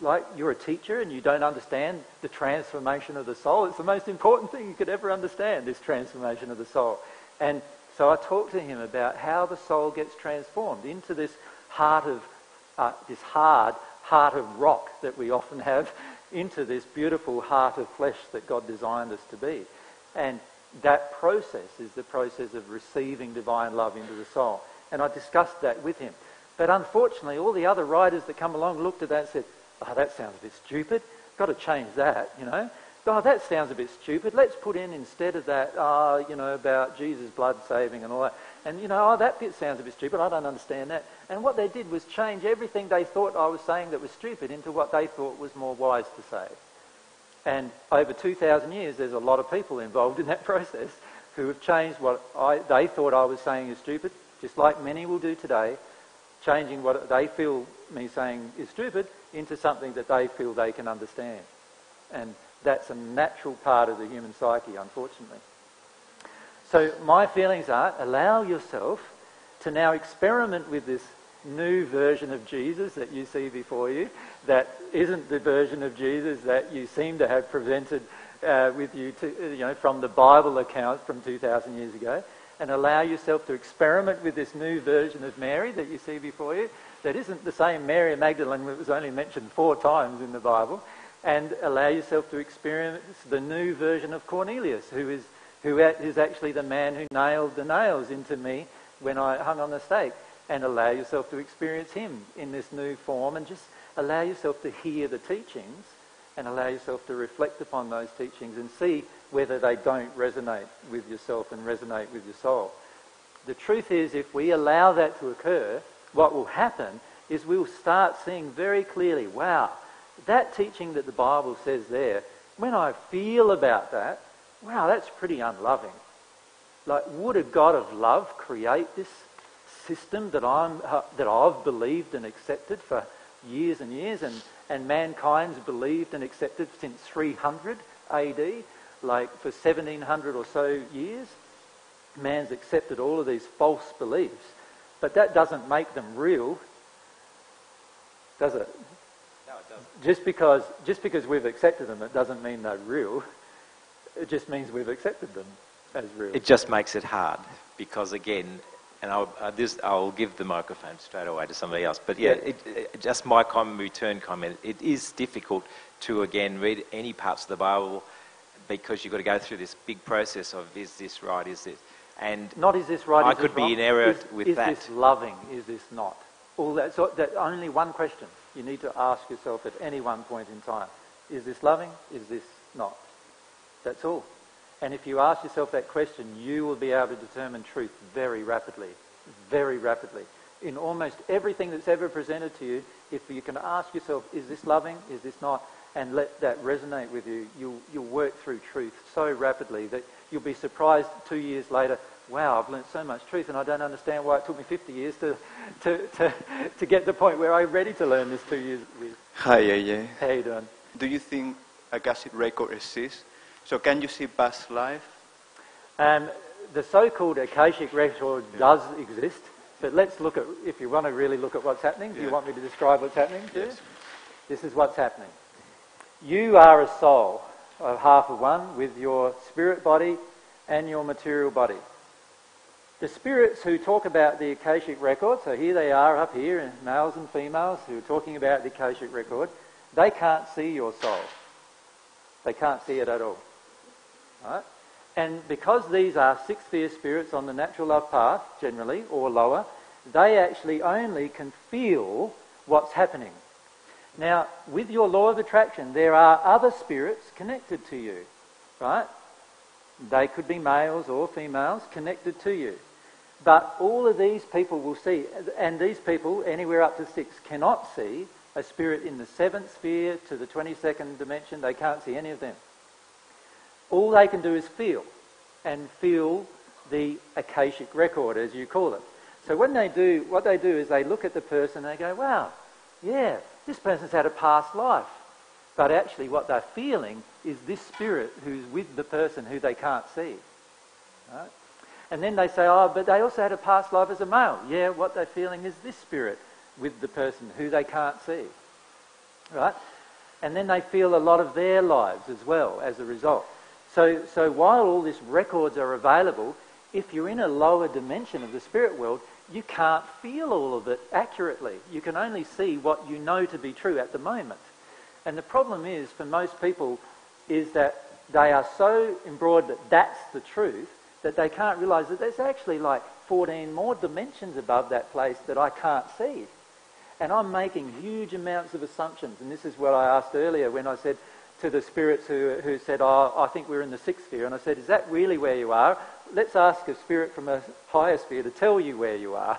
like you're a teacher and you don't understand the transformation of the soul. It's the most important thing you could ever understand, this transformation of the soul. And so I talked to him about how the soul gets transformed into this heart of, uh, this hard heart of rock that we often have, into this beautiful heart of flesh that God designed us to be. And that process is the process of receiving divine love into the soul. And I discussed that with him. But unfortunately, all the other writers that come along looked at that and said, oh, that sounds a bit stupid. Got to change that, you know oh, that sounds a bit stupid. Let's put in instead of that, oh, you know, about Jesus' blood saving and all that. And, you know, oh, that bit sounds a bit stupid. I don't understand that. And what they did was change everything they thought I was saying that was stupid into what they thought was more wise to say. And over 2,000 years, there's a lot of people involved in that process who have changed what I, they thought I was saying is stupid, just like many will do today, changing what they feel me saying is stupid into something that they feel they can understand. And that's a natural part of the human psyche, unfortunately. So my feelings are allow yourself to now experiment with this new version of Jesus that you see before you, that isn't the version of Jesus that you seem to have presented uh, with you, to, you know, from the Bible account from 2,000 years ago, and allow yourself to experiment with this new version of Mary that you see before you, that isn't the same Mary Magdalene that was only mentioned four times in the Bible, and allow yourself to experience the new version of Cornelius, who is, who is actually the man who nailed the nails into me when I hung on the stake. And allow yourself to experience him in this new form and just allow yourself to hear the teachings and allow yourself to reflect upon those teachings and see whether they don't resonate with yourself and resonate with your soul. The truth is, if we allow that to occur, what will happen is we'll start seeing very clearly, wow, that teaching that the Bible says there, when I feel about that, wow, that's pretty unloving. Like, would a God of love create this system that, I'm, uh, that I've believed and accepted for years and years, and, and mankind's believed and accepted since 300 AD, like for 1700 or so years? Man's accepted all of these false beliefs, but that doesn't make them real, does it? No, it doesn't. Just because, just because we've accepted them, it doesn't mean they're real. It just means we've accepted them as real. It just makes it hard because, again, and I'll, uh, this, I'll give the microphone straight away to somebody else. But yeah, it, it, just my comment, return comment. It is difficult to again read any parts of the Bible because you've got to go through this big process of is this right, is this, and not is this right? I could be wrong? in error is, with is that. Is this loving? Is this not? All that. So that only one question you need to ask yourself at any one point in time is this loving? Is this not? That's all. And if you ask yourself that question, you will be able to determine truth very rapidly. Very rapidly. In almost everything that's ever presented to you, if you can ask yourself, is this loving? Is this not? And let that resonate with you, you'll, you'll work through truth so rapidly that you'll be surprised two years later wow, I've learned so much truth and I don't understand why it took me 50 years to, to, to, to get to the point where I'm ready to learn this two years with. Hi, AJ. How you doing? Do you think a Akashic record exists? So can you see past life? Um, the so-called Akashic record does exist, but let's look at, if you want to really look at what's happening, do yeah. you want me to describe what's happening? Yes. This is what's happening. You are a soul of half of one with your spirit body and your material body. The spirits who talk about the Akashic record, so here they are up here, males and females who are talking about the Akashic record, they can't see your soul. They can't see it at all. Right? And because these are sixth sphere spirits on the natural love path, generally, or lower, they actually only can feel what's happening. Now, with your law of attraction, there are other spirits connected to you, right? They could be males or females connected to you. But all of these people will see, and these people, anywhere up to six, cannot see a spirit in the seventh sphere to the 22nd dimension. They can't see any of them. All they can do is feel, and feel the Akashic record, as you call it. So when they do, what they do is they look at the person and they go, wow, yeah, this person's had a past life. But actually what they're feeling is this spirit who's with the person who they can't see. Right? And then they say, oh, but they also had a past life as a male. Yeah, what they're feeling is this spirit with the person who they can't see. Right? And then they feel a lot of their lives as well as a result. So, so while all these records are available, if you're in a lower dimension of the spirit world, you can't feel all of it accurately. You can only see what you know to be true at the moment. And the problem is, for most people, is that they are so embroidered that that's the truth that they can't realise that there's actually like 14 more dimensions above that place that I can't see. And I'm making huge amounts of assumptions. And this is what I asked earlier when I said to the spirits who, who said, Oh, I think we're in the sixth sphere. And I said, Is that really where you are? let's ask a spirit from a higher sphere to tell you where you are.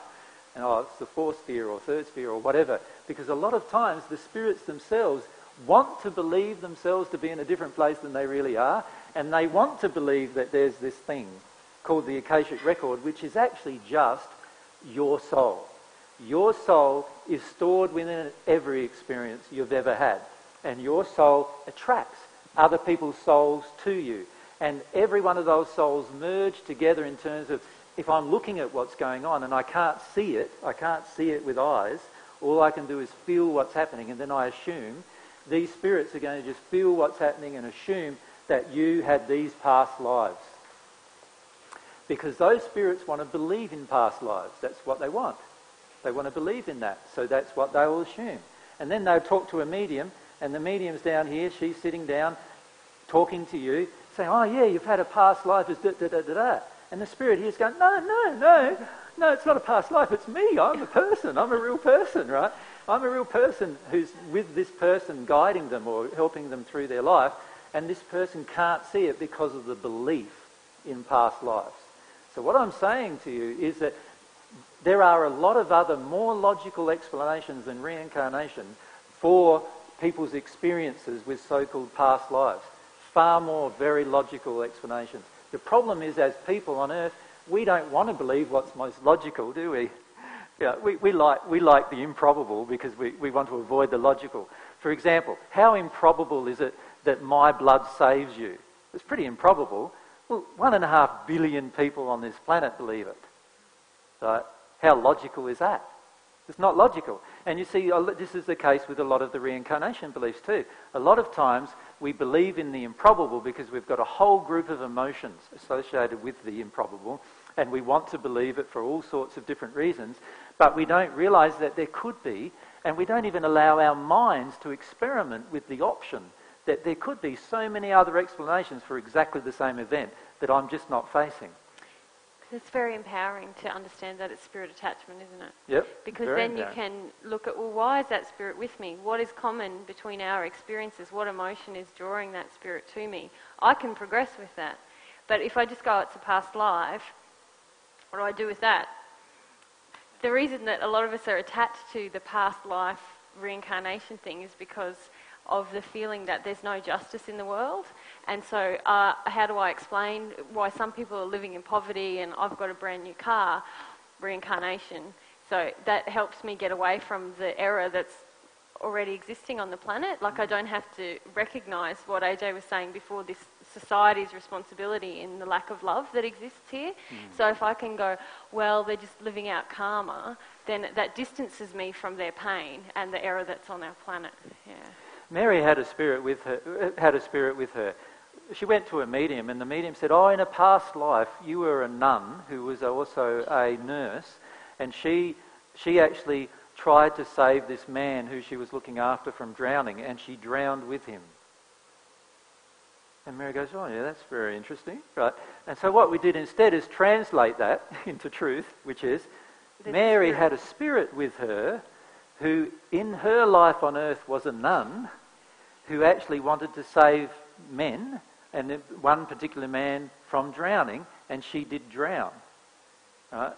And oh, it's the fourth sphere or third sphere or whatever. Because a lot of times the spirits themselves want to believe themselves to be in a different place than they really are. And they want to believe that there's this thing called the Akashic Record, which is actually just your soul. Your soul is stored within every experience you've ever had. And your soul attracts other people's souls to you. And every one of those souls merge together in terms of if I'm looking at what's going on and I can't see it, I can't see it with eyes, all I can do is feel what's happening and then I assume these spirits are going to just feel what's happening and assume that you had these past lives. Because those spirits want to believe in past lives. That's what they want. They want to believe in that. So that's what they will assume. And then they'll talk to a medium, and the medium's down here, she's sitting down, talking to you, saying, oh, yeah, you've had a past life as da da da da da. And the spirit here is going, no, no, no, no, it's not a past life, it's me. I'm a person. I'm a real person, right? I'm a real person who's with this person guiding them or helping them through their life, and this person can't see it because of the belief in past lives. So what I'm saying to you is that there are a lot of other more logical explanations than reincarnation for people's experiences with so-called past lives far more very logical explanations. The problem is, as people on earth, we don't want to believe what's most logical, do we? Yeah, we, we, like, we like the improbable because we, we want to avoid the logical. For example, how improbable is it that my blood saves you? It's pretty improbable. Well, one and a half billion people on this planet believe it. So, how logical is that? It's not logical. And you see, this is the case with a lot of the reincarnation beliefs too. A lot of times we believe in the improbable because we've got a whole group of emotions associated with the improbable, and we want to believe it for all sorts of different reasons, but we don't realize that there could be, and we don't even allow our minds to experiment with the option that there could be so many other explanations for exactly the same event that I'm just not facing. It's very empowering to understand that it's spirit attachment, isn't it? Yep. Because then empowering. you can look at, well, why is that spirit with me? What is common between our experiences? What emotion is drawing that spirit to me? I can progress with that. But if I just go, it's a past life, what do I do with that? The reason that a lot of us are attached to the past life reincarnation thing is because of the feeling that there's no justice in the world. And so, uh, how do I explain why some people are living in poverty and I've got a brand new car? Reincarnation. So, that helps me get away from the error that's already existing on the planet. Like, I don't have to recognize what AJ was saying before this society's responsibility in the lack of love that exists here. Mm. So, if I can go, well, they're just living out karma, then that distances me from their pain and the error that's on our planet. Yeah. Mary had a spirit with her. Had a spirit with her. She went to a medium, and the medium said, "Oh, in a past life, you were a nun who was also a nurse, and she she actually tried to save this man who she was looking after from drowning, and she drowned with him." And Mary goes, "Oh, yeah, that's very interesting, right?" And so what we did instead is translate that into truth, which is Mary had a spirit with her who in her life on earth was a nun who actually wanted to save men, and one particular man from drowning, and she did drown. Right?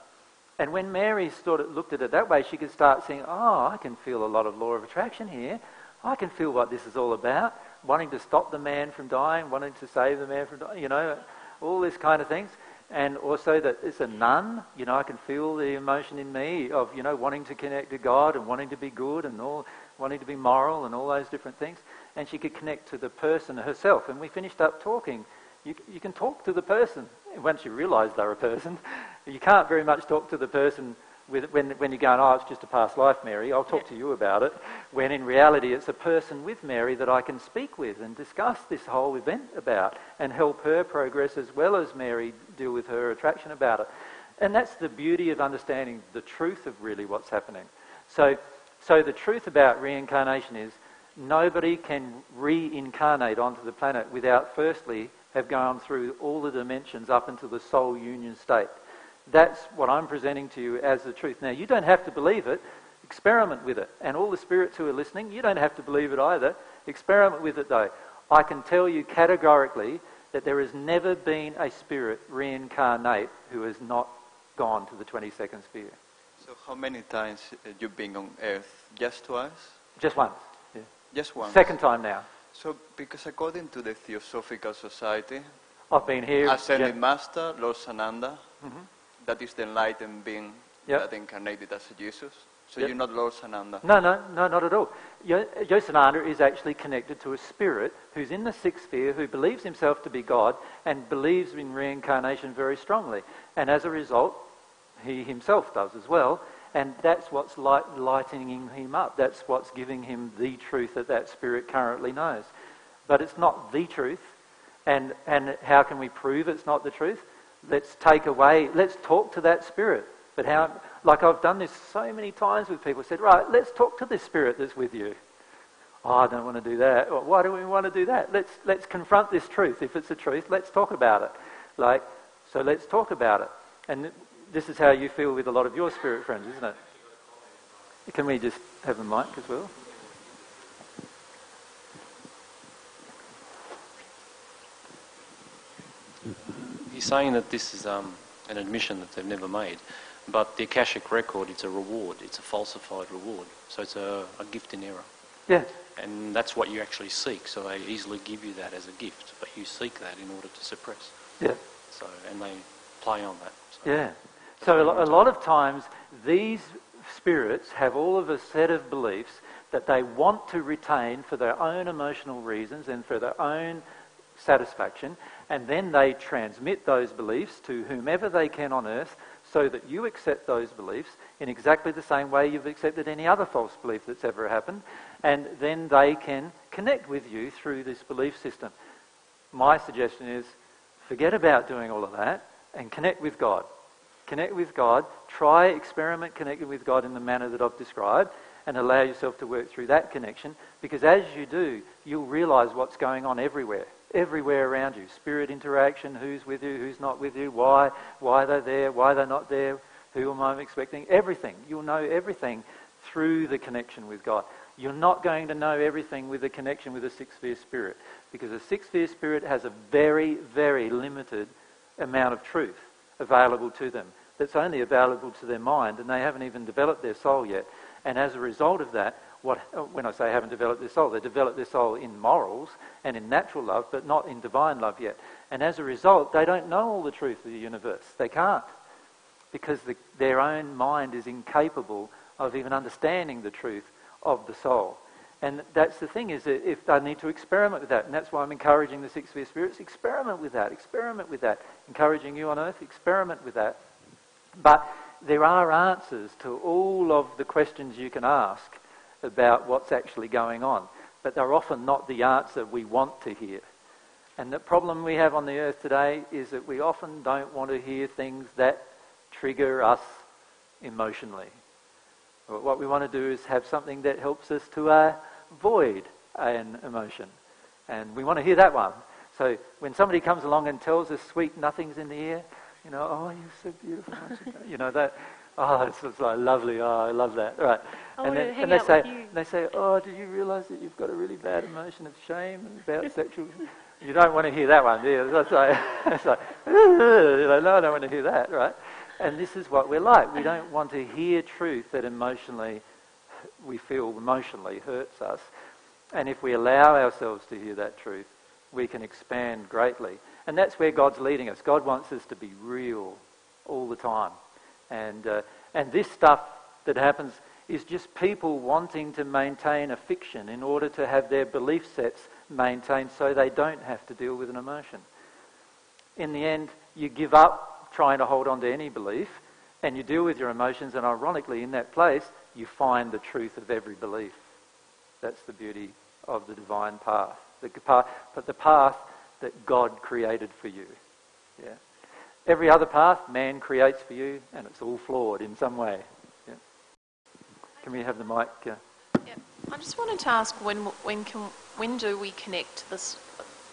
And when Mary sort of looked at it that way, she could start seeing, oh, I can feel a lot of law of attraction here. I can feel what this is all about. Wanting to stop the man from dying, wanting to save the man from dying, you know, all this kind of things. And also that it's a nun, you know, I can feel the emotion in me of, you know, wanting to connect to God and wanting to be good and all, wanting to be moral and all those different things. And she could connect to the person herself. And we finished up talking. You, you can talk to the person once you realise they're a person. You can't very much talk to the person with, when, when you're going, oh, it's just a past life, Mary, I'll talk to you about it, when in reality it's a person with Mary that I can speak with and discuss this whole event about and help her progress as well as Mary deal with her attraction about it. And that's the beauty of understanding the truth of really what's happening. So, so the truth about reincarnation is nobody can reincarnate onto the planet without firstly have gone through all the dimensions up into the soul union state. That's what I'm presenting to you as the truth. Now, you don't have to believe it. Experiment with it. And all the spirits who are listening, you don't have to believe it either. Experiment with it, though. I can tell you categorically that there has never been a spirit reincarnate who has not gone to the 22nd sphere. So how many times you've been on Earth? Just twice? Just once. Just once. Second time now. So because according to the Theosophical Society, I've been here. Ascended yeah. Master, Lord Sananda, Mhm. that is the enlightened being Yep. that incarnated as Jesus. So Yep. you're not Lord Sananda. No, no, no, not at all. Yo- Yosananda is actually connected to a spirit who's in the sixth sphere, who believes himself to be God and believes in reincarnation very strongly. And as a result, he himself does as well. And that's what's light, lightening him up. That's what's giving him the truth that that spirit currently knows. But it's not the truth. And, and how can we prove it's not the truth? Let's take away, let's talk to that spirit. But how, like I've done this so many times with people, said, right, let's talk to this spirit that's with you. Oh, I don't want to do that. Well, why do we want to do that? Let's, let's confront this truth. If it's a truth, let's talk about it. Like, so let's talk about it. And this is how you feel with a lot of your spirit friends, isn't it? Can we just have a mic as well? He's saying that this is um, an admission that they've never made, but the Akashic record, it's a reward. It's a falsified reward. So it's a, a gift in error. Yeah. And that's what you actually seek. So they easily give you that as a gift, but you seek that in order to suppress. Yeah. So and they play on that. So Yeah. So a lot of times these spirits have all of a set of beliefs that they want to retain for their own emotional reasons and for their own satisfaction, and then they transmit those beliefs to whomever they can on earth so that you accept those beliefs in exactly the same way you've accepted any other false belief that's ever happened, and then they can connect with you through this belief system. My suggestion is forget about doing all of that and connect with God. Connect with God. Try, experiment connecting with God in the manner that I've described and allow yourself to work through that connection because as you do, you'll realize what's going on everywhere. Everywhere around you. Spirit interaction, who's with you, who's not with you, why, why they're there, why they're not there, who am I expecting, everything. You'll know everything through the connection with God. You're not going to know everything with the connection with a six sphere spirit because a six sphere spirit has a very, very limited amount of truth available to them that's only available to their mind and they haven't even developed their soul yet. And as a result of that, what, oh, when I say haven't developed their soul, they develop their soul in morals and in natural love, but not in divine love yet. And as a result, they don't know all the truth of the universe. They can't because the, their own mind is incapable of even understanding the truth of the soul. And that's the thing is that if I need to experiment with that, and that's why I'm encouraging the six sphere spirits, experiment with that, experiment with that, encouraging you on earth, experiment with that. But there are answers to all of the questions you can ask about what's actually going on, but they're often not the answer we want to hear. And the problem we have on the earth today is that we often don't want to hear things that trigger us emotionally. What we want to do is have something that helps us to uh, avoid an emotion. And we want to hear that one. So when somebody comes along and tells us sweet nothings in the ear, you know, oh, you're so beautiful. you?" know, that, oh, it's just like lovely. Oh, I love that. Right. I and then, and they say, you. they say, oh, do you realise that you've got a really bad emotion of shame about sexual... You don't want to hear that one, do you? That's like, it's like you know, no, I don't want to hear that, right? And this is what we're like. We don't want to hear truth that emotionally we feel emotionally hurts us. And if we allow ourselves to hear that truth, we can expand greatly. And that's where God's leading us. God wants us to be real all the time. And, uh, and this stuff that happens is just people wanting to maintain a fiction in order to have their belief sets maintained so they don't have to deal with an emotion. In the end, you give up trying to hold on to any belief and you deal with your emotions, and ironically, in that place, you find the truth of every belief. That's the beauty of the divine path. The path but the path that God created for you. Yeah. Every other path man creates for you, and it's all flawed in some way. Yeah. Can we have the mic? Uh, Yeah. I just wanted to ask when when can when do we connect this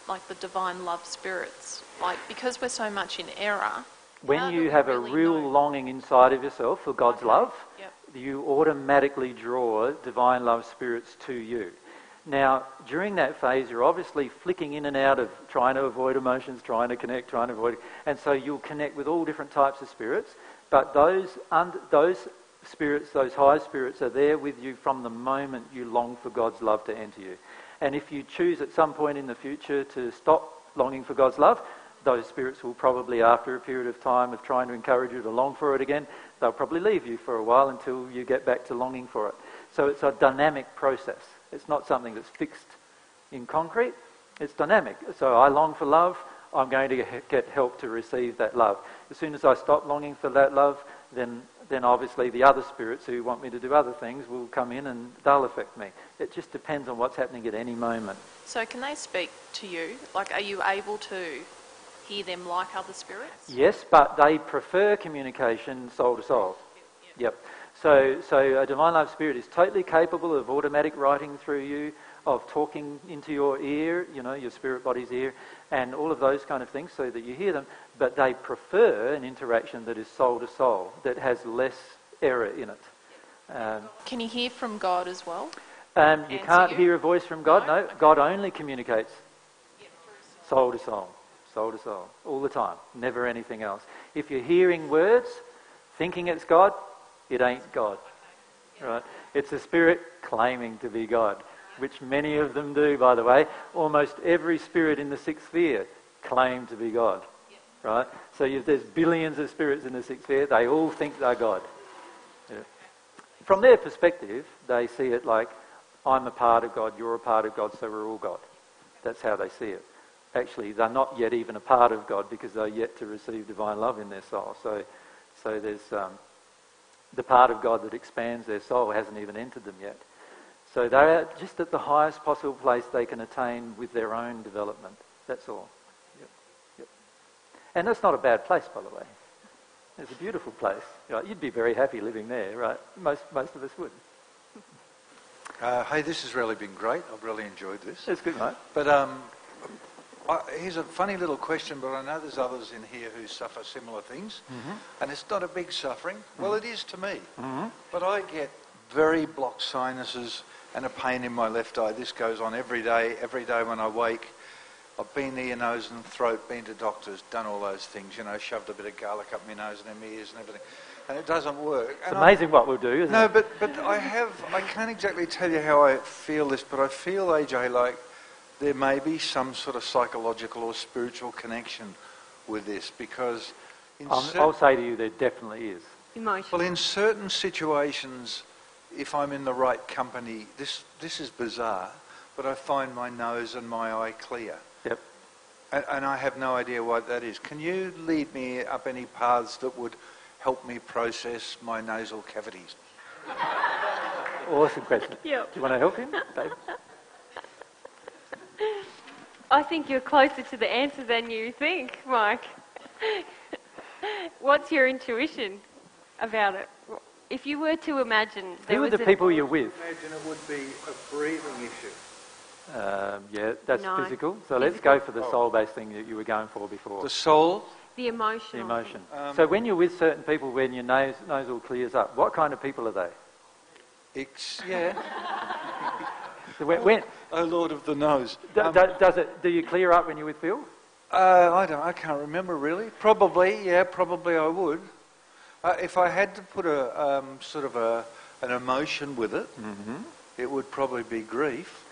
like the divine love spirits like because we're so much in error. When you have a real know? longing inside of yourself for God's Okay. love, Yep. you automatically draw divine love spirits to you. Now, during that phase, you're obviously flicking in and out of trying to avoid emotions, trying to connect, trying to avoid, and so you'll connect with all different types of spirits. But those und- those spirits, those high spirits, are there with you from the moment you long for God's love to enter you. And if you choose at some point in the future to stop longing for God's love, those spirits will probably, after a period of time of trying to encourage you to long for it again, they'll probably leave you for a while until you get back to longing for it. So it's a dynamic process. It's not something that's fixed in concrete. It's dynamic. So I long for love. I'm going to get- help to receive that love. As soon as I stop longing for that love, then then obviously the other spirits who want me to do other things will come in and they'll affect me. It just depends on what's happening at any moment. So can they speak to you? Like are you able to hear them like other spirits? Yes, but they prefer communication soul to soul. Yep. So, so a divine love spirit is totally capable of automatic writing through you, of talking into your ear, you know, your spirit body's ear, and all of those kind of things so that you hear them. But they prefer an interaction that is soul to soul, that has less error in it. Um, Can you hear from God as well? um, you can't you? hear a voice from God. No? No, God only communicates soul to soul, soul to soul, all the time, never anything else. If you're hearing words, thinking it's God, it ain't God. Right? It's a spirit claiming to be God, which many of them do, by the way. Almost every spirit in the sixth sphere claim to be God. Right? So if there's billions of spirits in the sixth sphere, they all think they're God. Yeah. From their perspective, they see it like, I'm a part of God, you're a part of God, so we're all God. That's how they see it. Actually, they're not yet even a part of God because they're yet to receive divine love in their soul. So, so there's um, the part of God that expands their soul hasn't even entered them yet. So they're just at the highest possible place they can attain with their own development. That's all. Yep. Yep. And that's not a bad place, by the way. It's a beautiful place. You'd be very happy living there, right? Most, most of us would. Uh, hey, this has really been great. I've really enjoyed this. It's good, mate. But um, I, here's a funny little question, but I know there's others in here who suffer similar things. Mm-hmm. And it's not a big suffering. Well, it is to me. Mm-hmm. But I get very blocked sinuses and a pain in my left eye. This goes on every day, every day when I wake. I've been ear, nose and throat, been to doctors, done all those things, you know, shoved a bit of garlic up my nose and in my ears and everything. And it doesn't work. It's And I- amazing what we'll do, isn't no, it? but, but I have, I can't exactly tell you how I feel this, but I feel, AJ, like there may be some sort of psychological or spiritual connection with this because in, I'll, cer- I'll say to you, there definitely is. Emotion. well, in certain situations, if I'm in the right company, this, this is bizarre, but I find my nose and my eye clear. Yep. And, and I have no idea why that is. Can you lead me up any paths that would help me process my nasal cavities? Awesome question. Yep. Do you want to help him, Dave? I think you're closer to the answer than you think, Mike. What's your intuition about it? If you were to imagine there Who are was the a- people you're with? Imagine it would be a breathing issue. Um, yeah, that's No. physical. So let's go for the soul-based thing that you were going for before. The soul, the emotional. The emotion. Um, so when you're with certain people, when your nose, nose all clears up, what kind of people are they? ex- yeah. So when, when, Oh Lord of the nose. do, Um, do- does it, do you clear up when you're with Phil? uh, I don't. I can't remember really. Probably, yeah. Probably I would. Uh, if I had to put a um, sort of a, an emotion with it, Mm-hmm. it would probably be grief,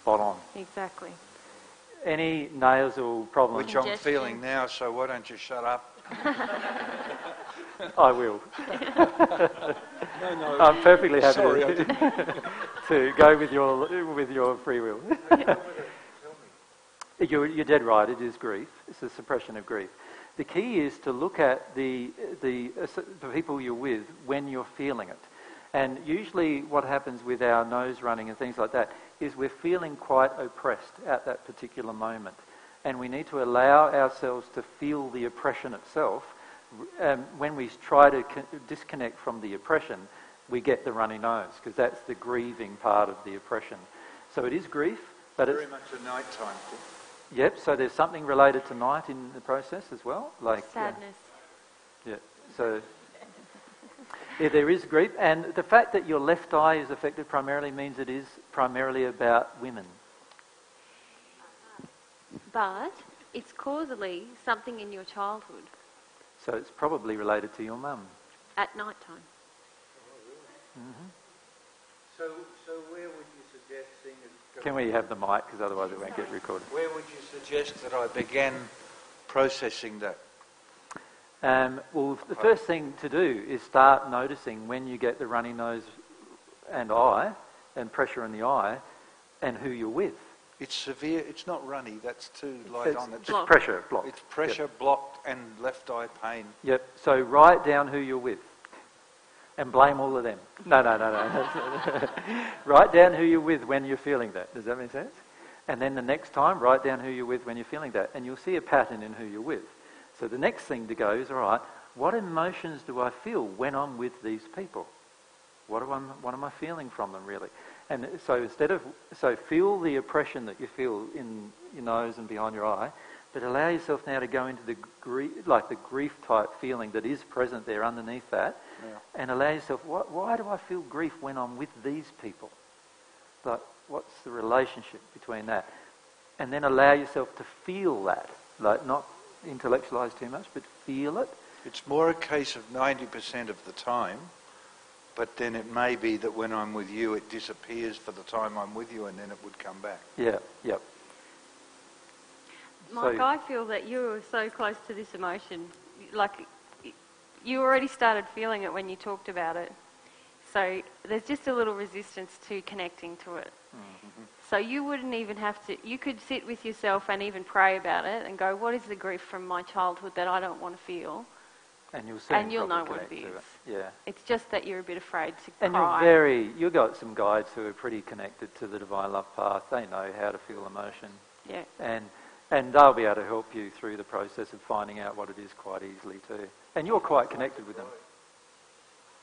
Spot on. Exactly. Any nasal problem? which I'm feeling now. So why don't you shut up? I will. No, no. I'm perfectly happy Sorry, to, go with your with your free will. you're, you're dead right. It is grief. It's a suppression of grief. The key is to look at the the, uh, the people you're with when you're feeling it. And usually, what happens with our nose running and things like that is we're feeling quite oppressed at that particular moment, and we need to allow ourselves to feel the oppression itself um, when we try to co- disconnect from the oppression, we get the runny nose because that's the grieving part of the oppression. So it is grief, but Very it's very much a nighttime thing. yep. So there's something related to night in the process as well, like uh, Sadness. yeah. So yeah, there is grief, and the fact that your left eye is affected primarily means it is primarily about women. But it's causally something in your childhood So it's probably related to your mum. at night time. So, so where would you suggest, seeing as Can we have the mic because otherwise it won't get recorded. where would you suggest that I began processing that? Um, well, the first thing to do is start noticing when you get the runny nose and eye and pressure in the eye and who you're with. It's severe. It's not runny. That's too light It's, on. It's, it's pressure blocked. it's pressure blocked and left eye pain. Yep. So write down who you're with and blame all of them. No, no, no, no. write down who you're with when you're feeling that. Does that make sense? And then the next time, write down who you're with when you're feeling that. And you'll see a pattern in who you're with. So the next thing to go is, all right, what emotions do I feel when I'm with these people? What, do I, what am I feeling from them, really? And so instead of, so feel the oppression that you feel in your nose and behind your eye, but allow yourself now to go into the grief, like the grief type feeling that is present there underneath that, Yeah. and allow yourself, why, why do I feel grief when I'm with these people? Like, what's the relationship between that? And then allow yourself to feel that, like not intellectualize too much, but feel it. It's more a case of 90% of the time, but then it may be that when I'm with you, it disappears for the time I'm with you, and then it would come back. Yeah, yep. Mike, So- I feel that you were so close to this emotion. Like, you already started feeling it when you talked about it. So there's just a little resistance to connecting to it. Mm-hmm. So you wouldn't even have to, you could sit with yourself and even pray about it and go, what is the grief from my childhood that I don't want to feel? And you'll soon And you'll know what it is. Yeah. It's just that you're a bit afraid to And cry. you're very, you've got some guides who are pretty connected to the divine love path. They know how to feel emotion. Yeah. And, and they'll be able to help you through the process of finding out what it is quite easily too. And you're quite connected with them.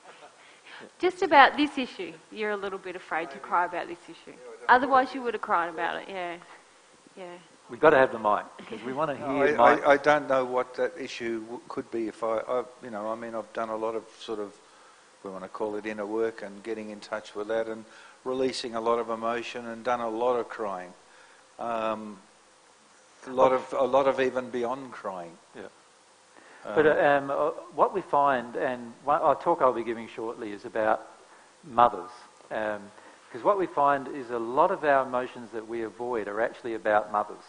Just about this issue, you're a little bit afraid to cry about this issue. Otherwise, you would have cried about it. Yeah, yeah. We've got to have the mic because we want to No, hear I, Mike. I, I don't know what that issue w- could be if I, I, you know, I mean, I've done a lot of sort of, we want to call it inner work and getting in touch with that and releasing a lot of emotion and done a lot of crying. Um, a lot of, a lot of even beyond crying. Yeah. Um, But um, uh, what we find, and a talk I'll be giving shortly, is about mothers. Because what we find is a lot of our emotions that we avoid are actually about mothers.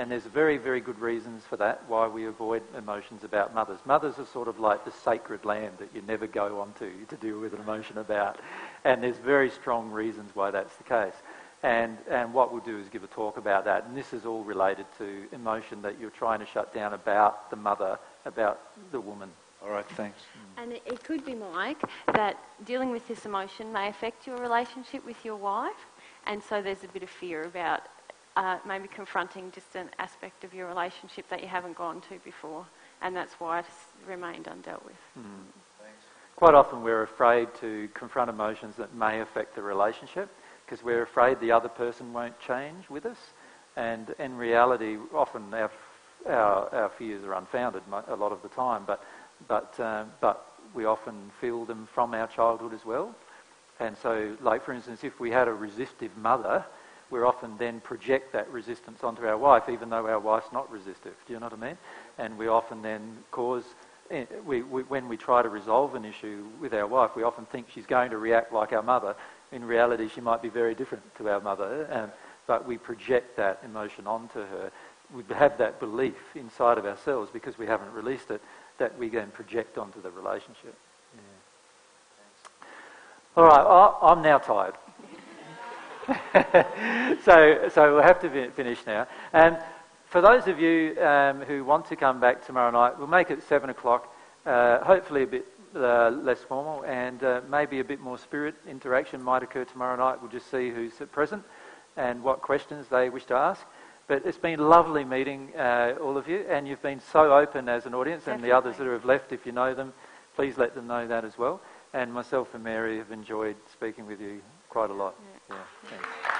And there's very, very good reasons for that, why we avoid emotions about mothers. Mothers are sort of like the sacred land that you never go onto to deal with an emotion about. And there's very strong reasons why that's the case. And, and what we'll do is give a talk about that. And this is all related to emotion that you're trying to shut down about the mother, about the woman. all right, thanks. And it, it could be, Mike, that dealing with this emotion may affect your relationship with your wife, and so there's a bit of fear about uh, maybe confronting just an aspect of your relationship that you haven't gone to before, and that's why it's remained undealt with. Quite often we're afraid to confront emotions that may affect the relationship because we're afraid the other person won't change with us. And in reality, often our, our, our fears are unfounded a lot of the time, but, but, um, but we often feel them from our childhood as well. And so, like for instance, if we had a resistive mother, we're often then project that resistance onto our wife, even though our wife's not resistive. Do you know what I mean? And we often then cause eh, we, we, when we try to resolve an issue with our wife, we often think she's going to react like our mother. In reality, she might be very different to our mother, um, but we project that emotion onto her. We have that belief inside of ourselves because we haven't released it that we then project onto the relationship. Yeah. All right, I, I'm now tired. so, so we'll have to finish now. And for those of you um, who want to come back tomorrow night, we'll make it 7 o'clock, uh, hopefully a bit uh, less formal, and uh, maybe a bit more spirit interaction might occur tomorrow night. We'll just see who's present and what questions they wish to ask. But it's been lovely meeting uh, all of you, and you've been so open as an audience, and the others that have left, if you know them, please let them know that as well. And myself and Mary have enjoyed speaking with you quite a lot. Yeah, thanks.